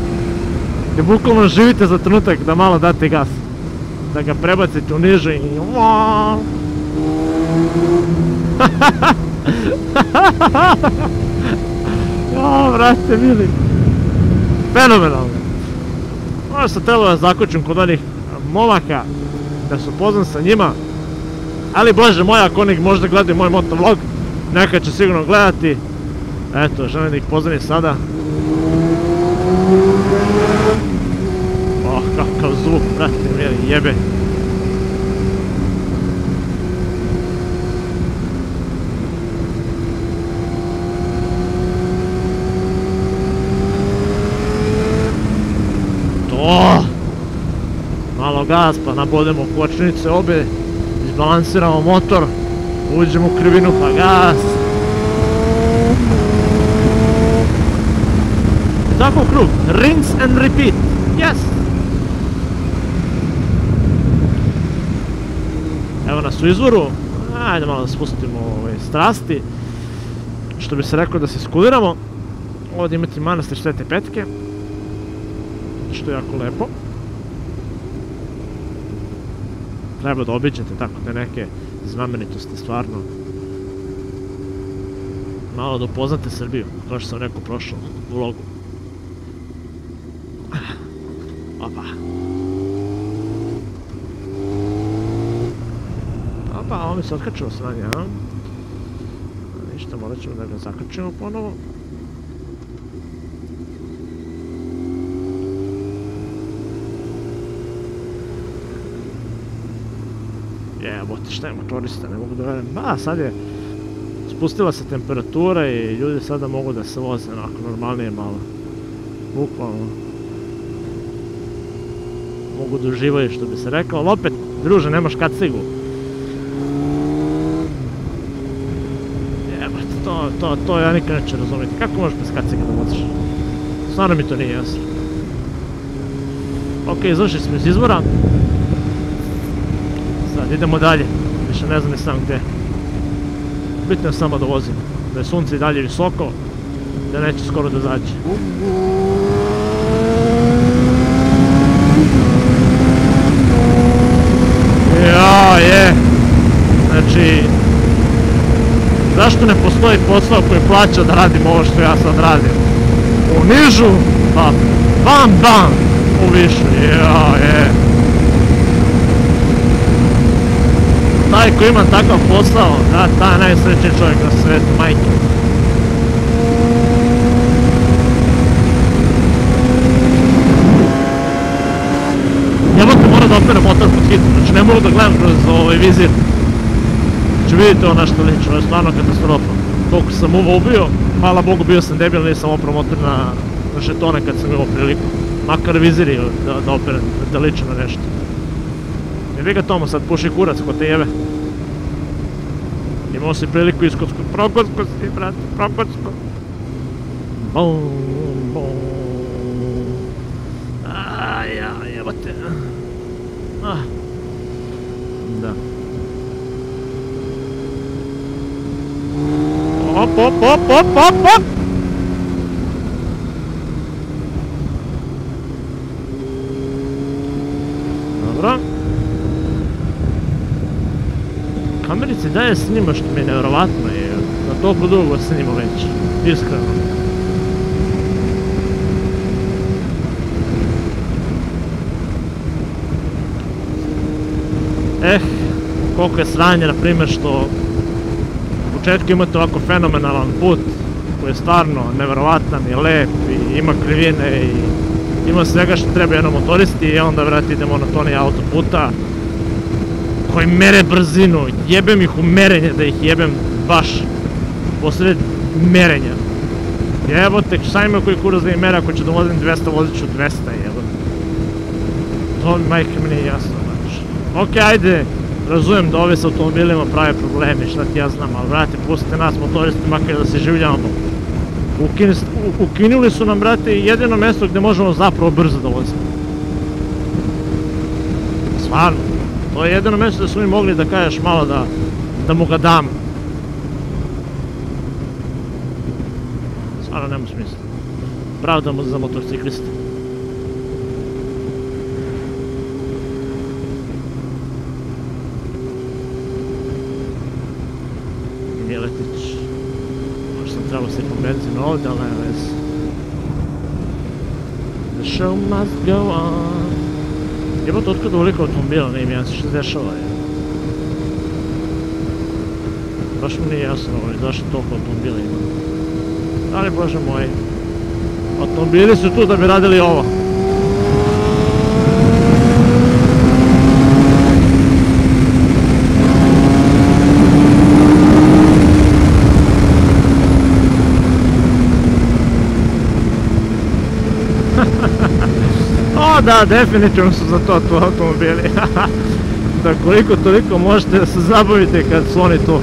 gdje bukvalno živite za trenutak da malo date gas. Da ga prebacite u niže i... <laughs> O, vrate, mili. Fenomenalno. Možda sam trebalo da zakućim kod onih momaka, da se upoznam sa njima. Ali bože moj, ako oni možda gledaju moj motovlog, neka će sigurno gledati. Eto, želim da ih pozdravim sada. Oh, kakav zvuk, brate, mili, jebe. To! Malo gas pa nabodemo kočnice obe, izbalansiramo motor, uđemo u krivinu pa gas. Tako krug, rinse and repeat, yes! Evo nas u izvoru, ajde malo da spustimo ove strasti, što bi se rekao da se skuliramo. Ovdje imate manastir Svete Petke, što je jako lepo. Treba da obiđete tako te neke znamenitosti, stvarno. Malo da upoznate Srbiju, kao što sam rekao u prošlom vlogu. Opa. Opa, ovo mi se otkačilo sranje, a? Ništa, morat ćemo da ga zakačimo ponovo. Jebote, šta je motorista, ne mogu da verujem. Ba, sad je spustila se temperatura i ljudi sada mogu da se voze onako normalnije malo. Bukvalno. Mogu da uživaju što bi se rekao, ali opet, druže, nemaš kacigu. Jebote, to, to, to ja nikad neću razumjeti. Kako možeš bez kaciga da voziš? Stvarno mi to nije jasno. Ok, izašli smo iz izvora. Idemo dalje, više ne znam ni sam gdje. Bitno je samo da vozimo, da je sunce i dalje visoko, da neće skoro da zađe. Ja, je. Znači, zašto ne postoji posao koji plaća da radim ovo što ja sad radim? U nižu, pa bam bam, u višu, ja, je. Taj ko ima takav posao, da, ta najsrećniji čovjek na svijetu, majke. Jebote mora da opere motor pod hitom, znači ne mogu da gledam kroz ovaj vizir. Znači vidite ono što liči, ovo je stvarno katastrofa. Koliko sam uvo ubio, hvala Bogu bio sam debil, nisam oprao motor na, na žetone kad sam imao priliku. Makar viziri da, da opere, da liče na nešto. Jebi ga Tomo sad puši kurac ko te jebe. Imao si priliku iskocku, prokocko si brate, prokocko. Bum, bum. Aj, ja, jebote. Ah. Da. Op, op, op, op, op, op! Dobro. Kamerici daje snima što mi je nevjerovatno je. Na toliko dugo snima već. Iskreno. Eh, koliko je sranje, na primjer, što u početku imate ovako fenomenalan put koji je stvarno nevjerovatan i lep i ima krivine i ima svega što treba jednom motoristi i onda vrat idemo na toni autoputa koji mere brzinu, jebem ih u merenje da ih jebem baš posred merenja. Jebote, šta ima koji kurac da im mere ako ću da vozim 200, vozit ću 200 jebote. To majke mi nije jasno, znači. Ok, ajde, razumijem da ove s automobilima prave probleme, šta ti ja znam, ali brate, pustite nas motoristi makar da se življavamo. Ukinuli su nam, brate, jedino mjesto gdje možemo zapravo brzo da vozimo. Stvarno. To je jedino mjesto da su mi mogli da kažeš malo da, da mu ga dam. Stvarno nema smisla. Pravda mu za motocikliste. Miletić. Možda sam trebao se pomeriti. benzin ovdje, ali nema veze. The show must go on. Jebote, otkud ovoliko automobila, ne imam što se dešava je. Baš mi nije jasno ovaj, zašto toliko automobila ima. Ali bože moj, automobili su tu da bi radili ovo. O da, definitivno su za to tu automobili. <laughs> da koliko toliko možete da se zabavite kad su oni tu.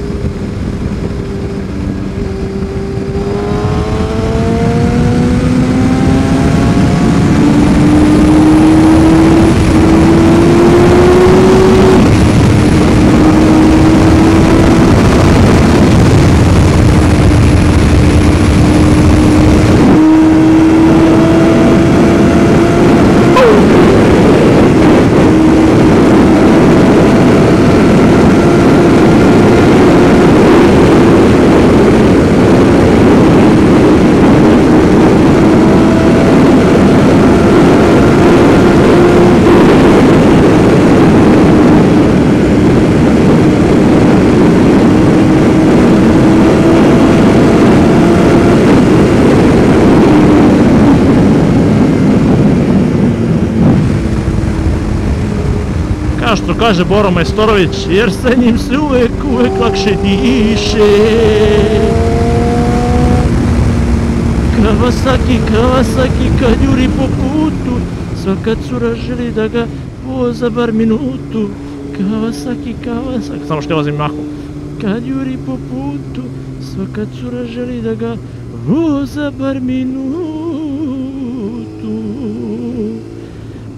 Kao što kaže Boro Majstorović, jer sa njim se uvek, uvek lakše diše. Kawasaki, Kawasaki, kad juri po putu, svaka cura želi da ga voza bar minutu. Kawasaki, Kawasaki, samo što vozim mahu. Kad juri po putu, svaka cura želi da ga voza bar minutu.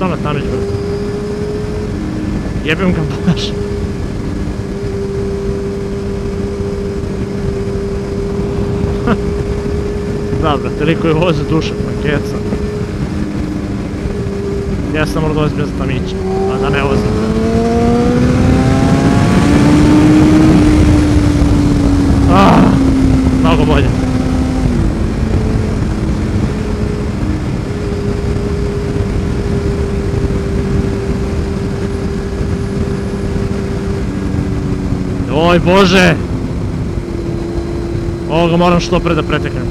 Standard <laughs> Management. Ja byłem kampanarzem. Dobra, toliko je voze duše, pa keca. Ja sam morao dolazim bez tamića, pa da ne vozim. Ah, mnogo bolje. Oj bože! Ovoga moram što pre da preteknem.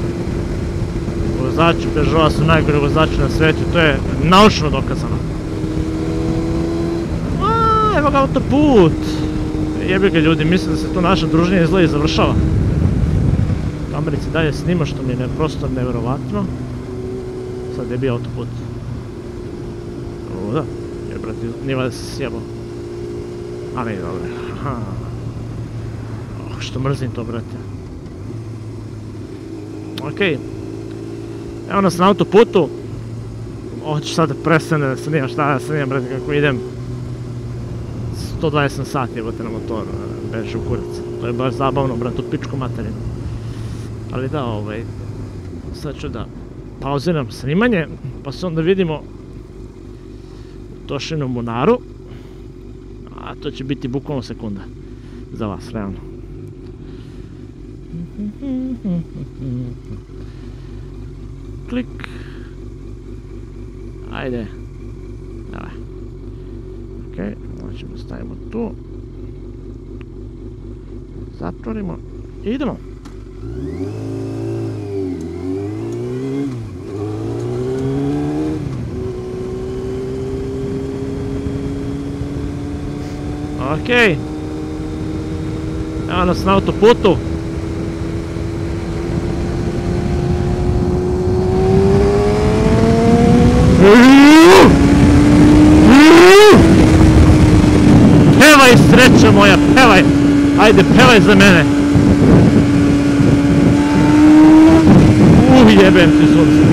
Vozači Peugeota su najgori vozači na svijetu, to je naučno dokazano. A, evo ga autoput! Jebi ga ljudi, mislim da se tu naša druženje izgleda i završava. Kamerici dalje snima što mi je ne, prosto nevjerovatno. Sad je bio autoput. O da, je brati, nije da se sjebao. Ali dobro, aha. Što mrzim to, brate. Okej. Evo nas na autoputu. Hoću sad da prestane da snimam šta da snimam, brate, kako idem. 120 na sat jebote na motoru, beže u kurac. To je baš zabavno, brate, u pičku materinu. Ali da, ovaj, sad ću da pauziram snimanje, pa se onda vidimo u Tošinom bunaru. A to će biti bukvalno sekunda za vas, realno. Klik. Ajde. Evo. Ok, znači stavimo tu. Zatvorimo. Idemo. Ok. Evo nas na autoputu. Ajde, the za mene. Uh, jebem ti sunce.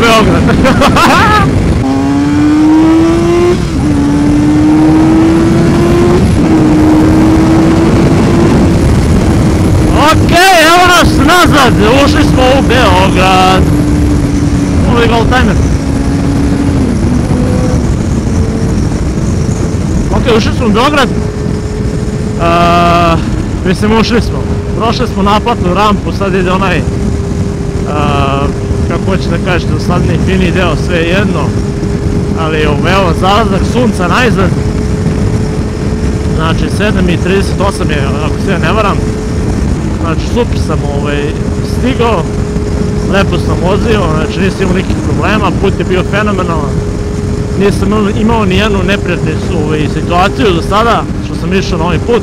Beograd. <laughs> ok, evo nas nazad, ušli smo u Beograd. Ovo je timer. Ok, ušli smo u Beograd. Uh, mislim, ušli smo. Prošli smo naplatnu rampu, sad ide onaj, hoćete da kažete, dosadni fini deo, sve jedno. Ali evo, zalazak sunca najzad. Znači 7.38 je, ako se ne varam. Znači super sam ovaj, stigao, lepo sam vozio, znači nisam imao nikakvih problema, put je bio fenomenalan. Nisam imao ni jednu neprijatnu ovaj, situaciju do sada, što sam išao na ovaj put.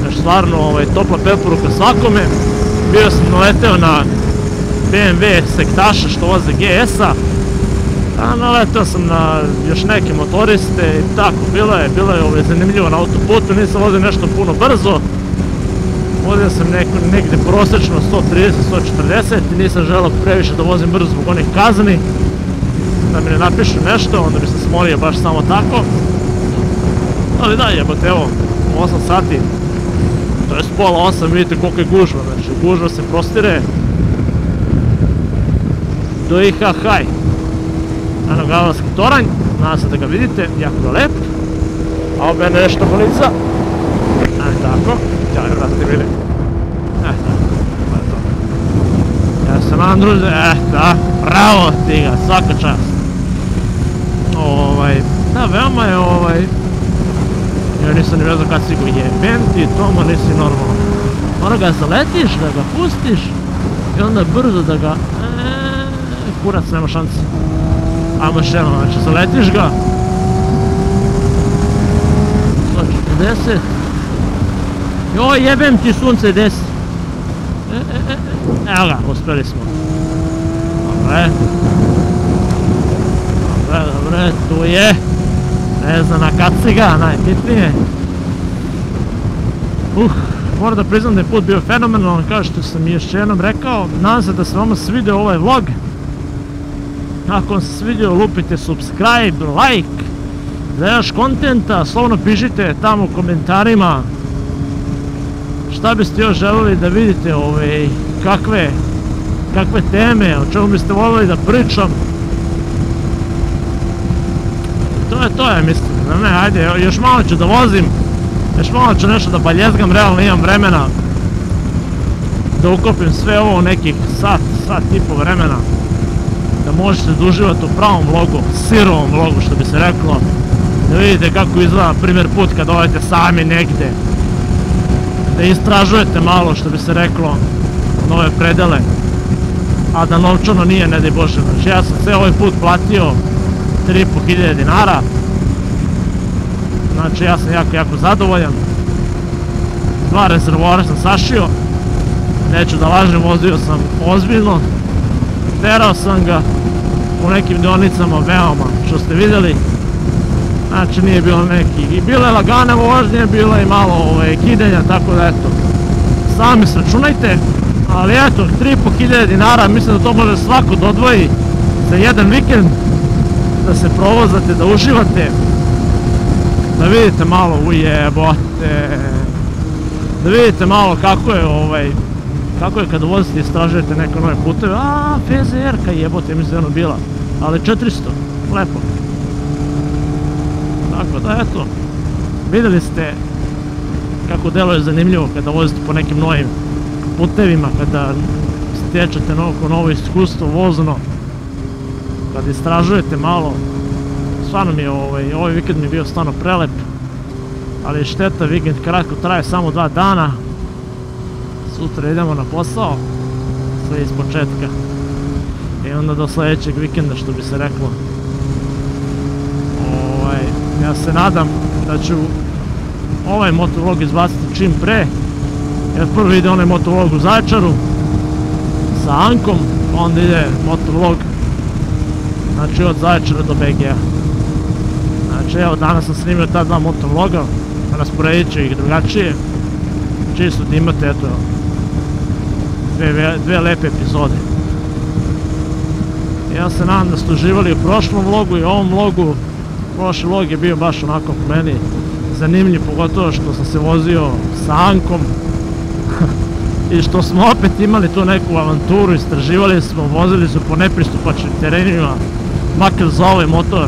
Znači stvarno ovaj, topla preporuka svakome. Bio sam naleteo na BMW sektaša što voze GS-a. A naleteo sam na još neke motoriste i tako, bilo je, bilo je ovaj, zanimljivo na autoputu, nisam vozio nešto puno brzo. Vozio sam neko, negde prosečno 130-140 i nisam želao previše da vozim brzo zbog onih kazni da mi ne napišu nešto, onda bi se smorio baš samo tako. Ali da, jebote, evo, 8 sati, to je pola 8, vidite koliko je gužva, znači gužva se prostire do IHH. Eno Gavranski toranj, nadam se da ga vidite, jako lep. A ovo je nešto polica. Aj tako, ja je vrati bili. Tako, to. Ja se nadam druže, eh, da, bravo ti ga, svaka čast. Ovaj, da, veoma je ovaj, ja nisam ni vezao kad si go jebem ti, Toma nisi normalno. Mora ga zaletiš, da ga pustiš i onda brzo da ga, kurac nema šanse. Ajmo šeno, znači zaletiš ga. 140. Joj, jebem ti sunce, gdje si? E, e, e, evo ga, uspjeli smo. Dobre. Dobre, dobre, tu je. Ne znam na kad si ga. Uh, moram da priznam da je put bio fenomenalan, kao što sam još jednom rekao. Nadam se da se vama svidio ovaj vlog. Ako vam se svidio, lupite subscribe, like. Za još kontenta, slovno pišite tamo u komentarima šta biste još želeli da vidite ovaj, kakve, kakve teme, o čemu biste voljeli da pričam. To je to, ja mislim. Ne, ajde, još malo ću da vozim. Još malo ću nešto da baljezgam, realno imam vremena. Da ukopim sve ovo u nekih sat, sat i po vremena. Da možete da uživati u pravom vlogu, sirovom vlogu što bi se reklo. Da vidite kako izgleda primjer put kad odete sami negde. Da istražujete malo što bi se reklo nove predele. A da novčano nije, ne daj Bože. Znači ja sam sve ovaj put platio 3500 dinara. Znači ja sam jako, jako zadovoljan. Dva rezervoara sam sašio. Neću da lažem, vozio sam ozbiljno. Terao sam ga u nekim dionicama veoma, što ste vidjeli. Znači nije bilo neki, i bilo je lagane vožnje, bilo je malo ove, kidenja, tako da eto. Sami sračunajte, ali eto, 3500 dinara, mislim da to može svako da odvoji za jedan vikend, da se provozate, da uživate, da vidite malo ujebote, da vidite malo kako je ovaj, kako je kada vozite i istražujete neke nove puteve, a FZR-ka jebote, mislim je ono bila, ali 400, lepo. Tako da eto, vidjeli ste kako delo je zanimljivo kada vozite po nekim novim putevima, kada stječete novo, novo iskustvo vozno, kad istražujete malo, stvarno mi je ovaj, ovaj vikend mi je bio stvarno prelep, ali šteta, vikend kratko traje samo dva dana, sutra idemo na posao, sve iz početka. I onda do sljedećeg vikenda što bi se reklo. Ovaj, ja se nadam da ću ovaj motovlog izbaciti čim pre. Jer prvi ide onaj motovlog u Zaječaru sa Ankom, pa onda ide motovlog znači od Zaječara do BG-a. Znači evo danas sam snimio ta dva motovloga, rasporedit ću ih drugačije, čisto da imate eto dve, lepe epizode. Ja se nadam da ste uživali u prošlom vlogu i ovom vlogu. Prošli vlog je bio baš onako po meni zanimljiv, pogotovo što sam se vozio sa Ankom <laughs> i što smo opet imali tu neku avanturu, istraživali smo, vozili su po nepristupačnim terenima, makar za ovaj motor.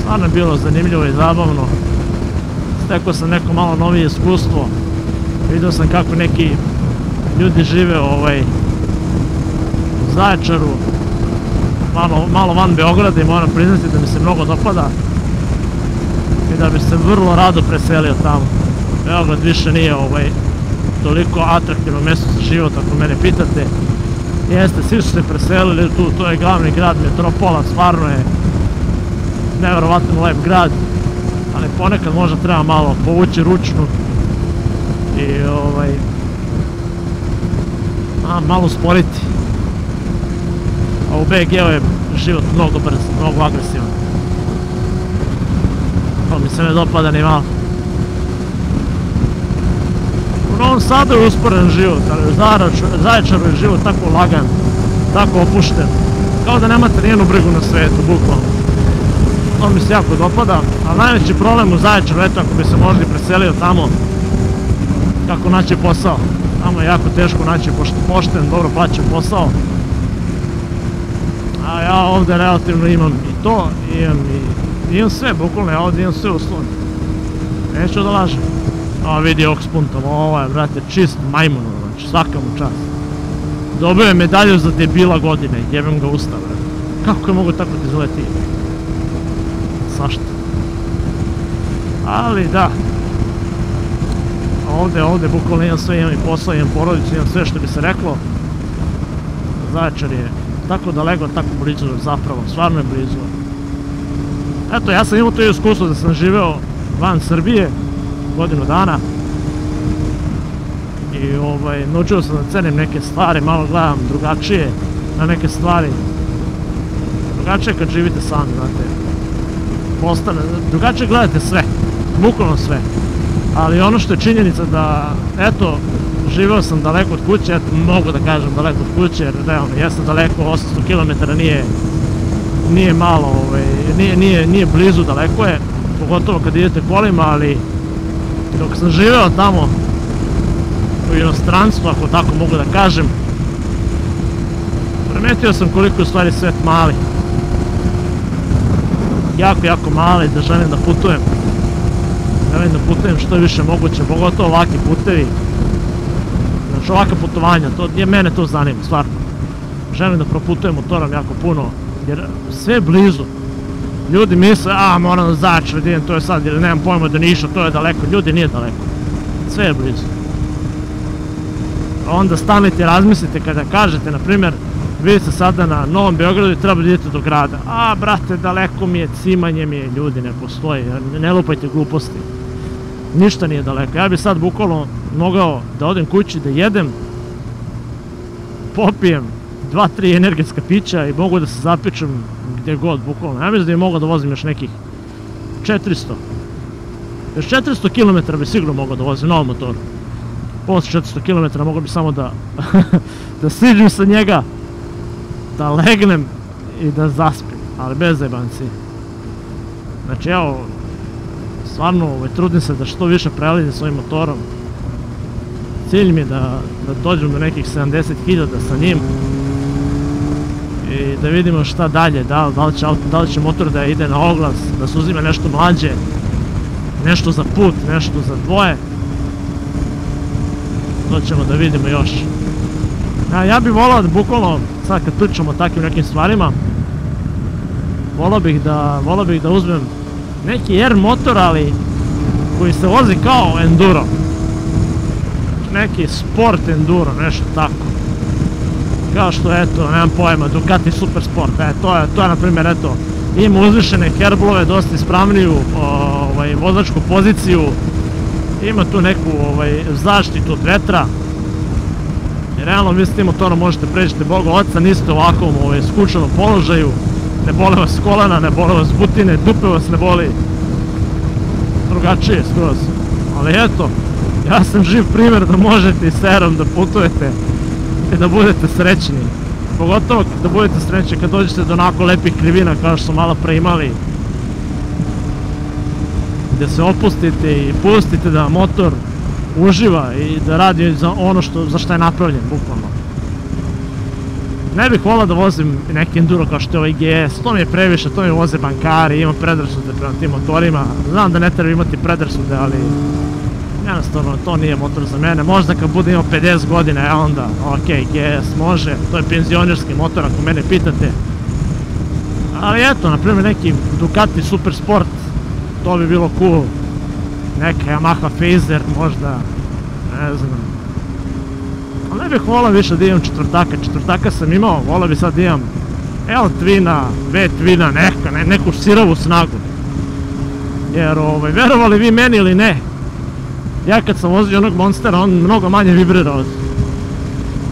Stvarno je bilo zanimljivo i zabavno. Stekao sam neko malo novije iskustvo. Vidio sam kako neki ljudi žive ovaj, u Zaječaru, malo, malo van Beograda i moram priznati da mi se mnogo dopada i da bi se vrlo rado preselio tamo. Beograd više nije ovaj, toliko atraktivno mjesto za život ako mene pitate. Jeste, svi su se preselili tu, to je glavni grad metropola, stvarno je nevjerovatno lep grad, ali ponekad možda treba malo povući ručnu i ovaj a, malo sporiti. A u BG je život mnogo brz, mnogo agresivan. To mi se ne dopada ni malo. U Novom Sadu je usporen život, ali u Zaječaru je život tako lagan, tako opušten. Kao da nemate nijednu brigu na svijetu, bukvalno. To mi se jako dopada, a najveći problem u Zaječaru, eto ako bi se možda preselio tamo, kako naći posao. Je jako teško naći pošten, dobro plaćen posao. A ja ovdje relativno imam i to, imam i imam sve, bukvalno ja ovdje imam sve uslove. Neću da lažem. A vidi ovog s puntom, ovo je, brate, čist majmun, znači, svaka mu čast. Dobio je medalju za debila godine, jebem ga usta, brate. Kako je mogu tako ti zleti? Svašta. Ali da, ovdje, ovdje, bukvalno imam sve, imam i posao, imam porodicu, imam sve što bi se reklo. Zaječar je tako daleko, tako blizu zapravo, stvarno je blizu. Eto, ja sam imao to iskustvo da sam živeo van Srbije godinu dana i ovaj, naučio sam da cenim neke stvari, malo gledam drugačije na neke stvari. Drugačije kad živite sami, znate. Postane, drugačije gledate sve, bukvalno sve. Ali ono što je činjenica da, eto, živeo sam daleko od kuće, eto, mogu da kažem daleko od kuće, jer realno, jesam daleko, 800 km nije, nije malo, ovaj, nije, nije, nije blizu, daleko je, pogotovo kad idete kolima, ali dok sam živeo tamo u inostranstvu, ako tako mogu da kažem, primetio sam koliko je u stvari svet mali. Jako, jako mali, da želim da putujem. Da putujem što je više moguće, pogotovo ovakvi putevi. Znači ovakve putovanja, to, je, mene to zanima, stvarno. Želim da proputujem motorom jako puno, jer sve je blizu. Ljudi misle, a moram da idem, to je sad, jer nemam pojma da niša, to je daleko. Ljudi, nije daleko. Sve je blizu. Onda stanete i razmislite kada kažete, na primjer, vidite sada na Novom Beogradu i treba da idete do grada. A, brate, daleko mi je, cimanje mi je, ljudi ne postoji, ne lupajte gluposti. Ništa nije daleko. Ja bi sad bukvalno mogao da odem kući, da jedem, popijem dva, tri energetska pića i mogu da se zapičem gdje god, bukvalno. Ja mislim da bi mogao da vozim još nekih 400. Još 400 km bi sigurno mogao da vozim na ovom motoru. Posle 400 km mogao bi samo da <laughs> da siđem sa njega, da legnem i da zaspim, ali bez zajebanci. Znači evo, stvarno ovaj, trudim se da što više prelazim s ovim motorom. Cilj mi je da, da dođem do nekih 70.000 sa njim i da vidimo šta dalje, da, da, li će, da će motor da ide na oglas, da se uzime nešto mlađe, nešto za put, nešto za dvoje. To ćemo da vidimo još. Ja, ja bih volao da bukvalno, sad kad pričamo o takvim nekim stvarima, volao bih da, volao bih da uzmem neki R motor, ali koji se vozi kao enduro. neki sport enduro, nešto tako. Kao što eto, nemam pojma, Ducati Super Sport, e, to je, to je na primjer, eto, ima uzvišene herblove, dosta ispravniju ovaj, vozačku poziciju, ima tu neku ovaj, zaštitu od vetra, realno vi s tim motorom možete preći Boga oca, niste u ovakvom ovaj, skučenom položaju, ne bole vas kolana, ne bole vas butine, dupe vas ne boli, drugačije skroz. Ali eto, ja sam živ primjer da možete i serom da putujete i da budete srećni. Pogotovo da budete srećni kad dođete do onako lepih krivina kao što smo malo pre imali. Gdje se opustite i pustite da motor uživa i da radi za ono što, za što je napravljen, bukvalno. Ne bih volao da vozim neki enduro kao što je ovaj GS, to mi je previše, to mi voze bankari, imam predrasude prema tim motorima. Znam da ne treba imati predrasude, ali jednostavno to nije motor za mene. Možda kad bude imao 50 godina, e onda, ok, GS može, to je penzionerski motor ako mene pitate. Ali eto, na primjer neki Ducati Super Sport, to bi bilo cool. Neka Yamaha Phaser možda, ne znam. Ali ne bih volao više da imam četvrtaka, četvrtaka sam imao, volao bi sad da imam L Twina, V Twina, neka, ne, neku sirovu snagu. Jer, ovaj, verovali vi meni ili ne, ja kad sam vozio onog Monstera, on mnogo manje vibrira od,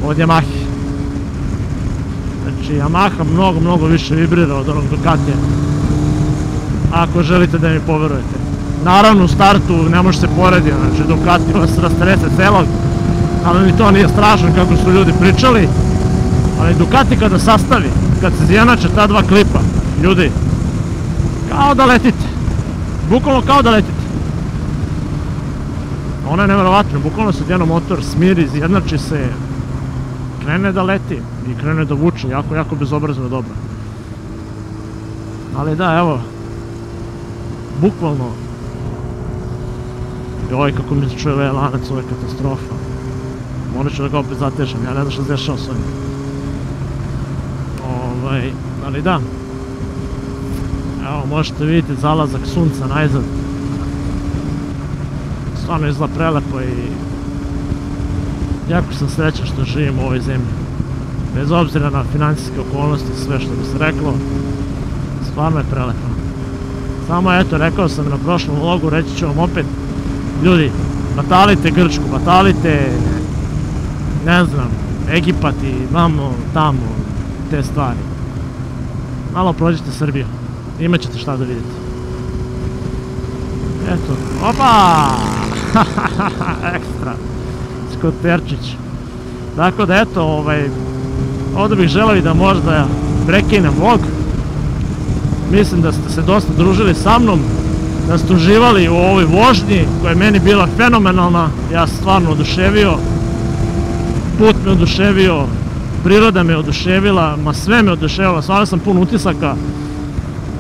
od Yamahe. Znači, Yamaha mnogo, mnogo više vibrira od onog Ducatija. Ako želite da mi poverujete. Naravno, u startu ne može se porediti, znači Ducati vas rastrese celog, ali to nije strašno kako su ljudi pričali. Ali Ducati kada sastavi, kad se zjanače ta dva klipa, ljudi, kao da letite. Bukvalno kao da letite. Ona je nevjerovatna, bukvalno se jedan motor smiri, izjednači se, krene da leti i krene da vuče, jako, jako bezobrazno dobro. Ali da, evo, bukvalno, joj kako mi se čuje ovaj lanac, ovo je katastrofa. Morat ću da ga opet zatežem, ja ne znam što se dešava s ovim. Ovaj, ali da, evo možete vidjeti zalazak sunca najzad stvarno izgleda prelepo i jako sam srećan što živim u ovoj zemlji. Bez obzira na financijske okolnosti, sve što bi se reklo, stvarno je prelepo. Samo eto, rekao sam na prošlom vlogu, reći ću vam opet, ljudi, batalite Grčku, batalite, ne znam, Egipat i vamo, tamo, te stvari. Malo prođite Srbiju, imat ćete šta da vidite. Eto, opa! <laughs> Ekstra. Skoterčić. Tako da eto, ovaj, ovdje bih želeo i da možda prekinem vlog. Mislim da ste se dosta družili sa mnom, da ste uživali u ovoj vožnji koja je meni bila fenomenalna. Ja stvarno oduševio. Put me oduševio, priroda me oduševila, ma sve me oduševila, stvarno sam pun utisaka.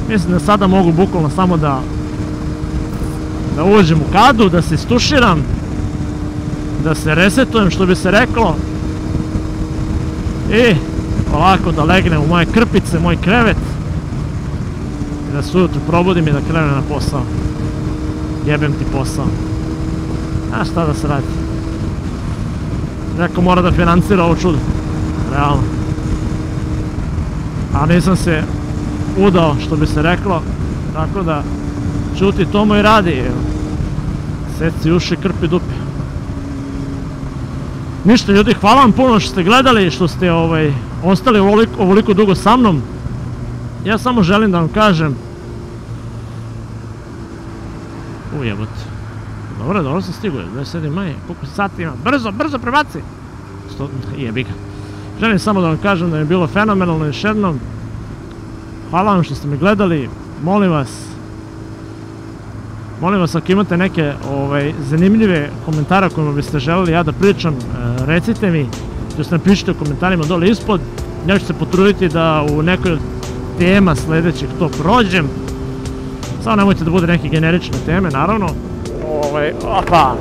Mislim da sada mogu bukvalno samo da da uđem u kadu, da se istuširam, da se resetujem što bi se reklo i polako da legnem u moje krpice, moj krevet i da se ujutro probudim i da krenem na posao. Jebem ti posao. A šta da se radi? Neko mora da financira ovo čudo. Realno. A nisam se udao, što bi se reklo. Tako da, čuti, to mu i radi. Seci uši, krpi dupe. Ništa ljudi, hvala vam puno što ste gledali, što ste ovaj, ostali ovoliko, ovoliko dugo sa mnom. Ja samo želim da vam kažem... Ujebot. Dobro, dobro sam stigao, 27 manje, koliko sati ima, brzo, brzo prebaci! Sto, jebi ga. Želim samo da vam kažem da je bilo fenomenalno još jednom. Hvala vam što ste me gledali, molim vas, Molim vas, ako imate neke ovaj, zanimljive komentare kojima biste želeli ja da pričam, e, recite mi, to se napišite u komentarima dole ispod. Ja ću se potruditi da u nekoj od tema sljedećih to prođem. Samo nemojte da bude neke generične teme, naravno. Ovaj, opa!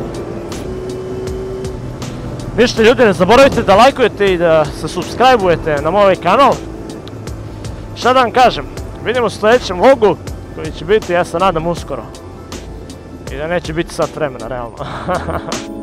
Ništa ljudi, ne zaboravite da lajkujete i da se subscribe-ujete na moj kanal. Šta da vam kažem, vidimo u sljedećem vlogu koji će biti, ja se nadam, uskoro. I da neće biti sat vremena, realno. <laughs>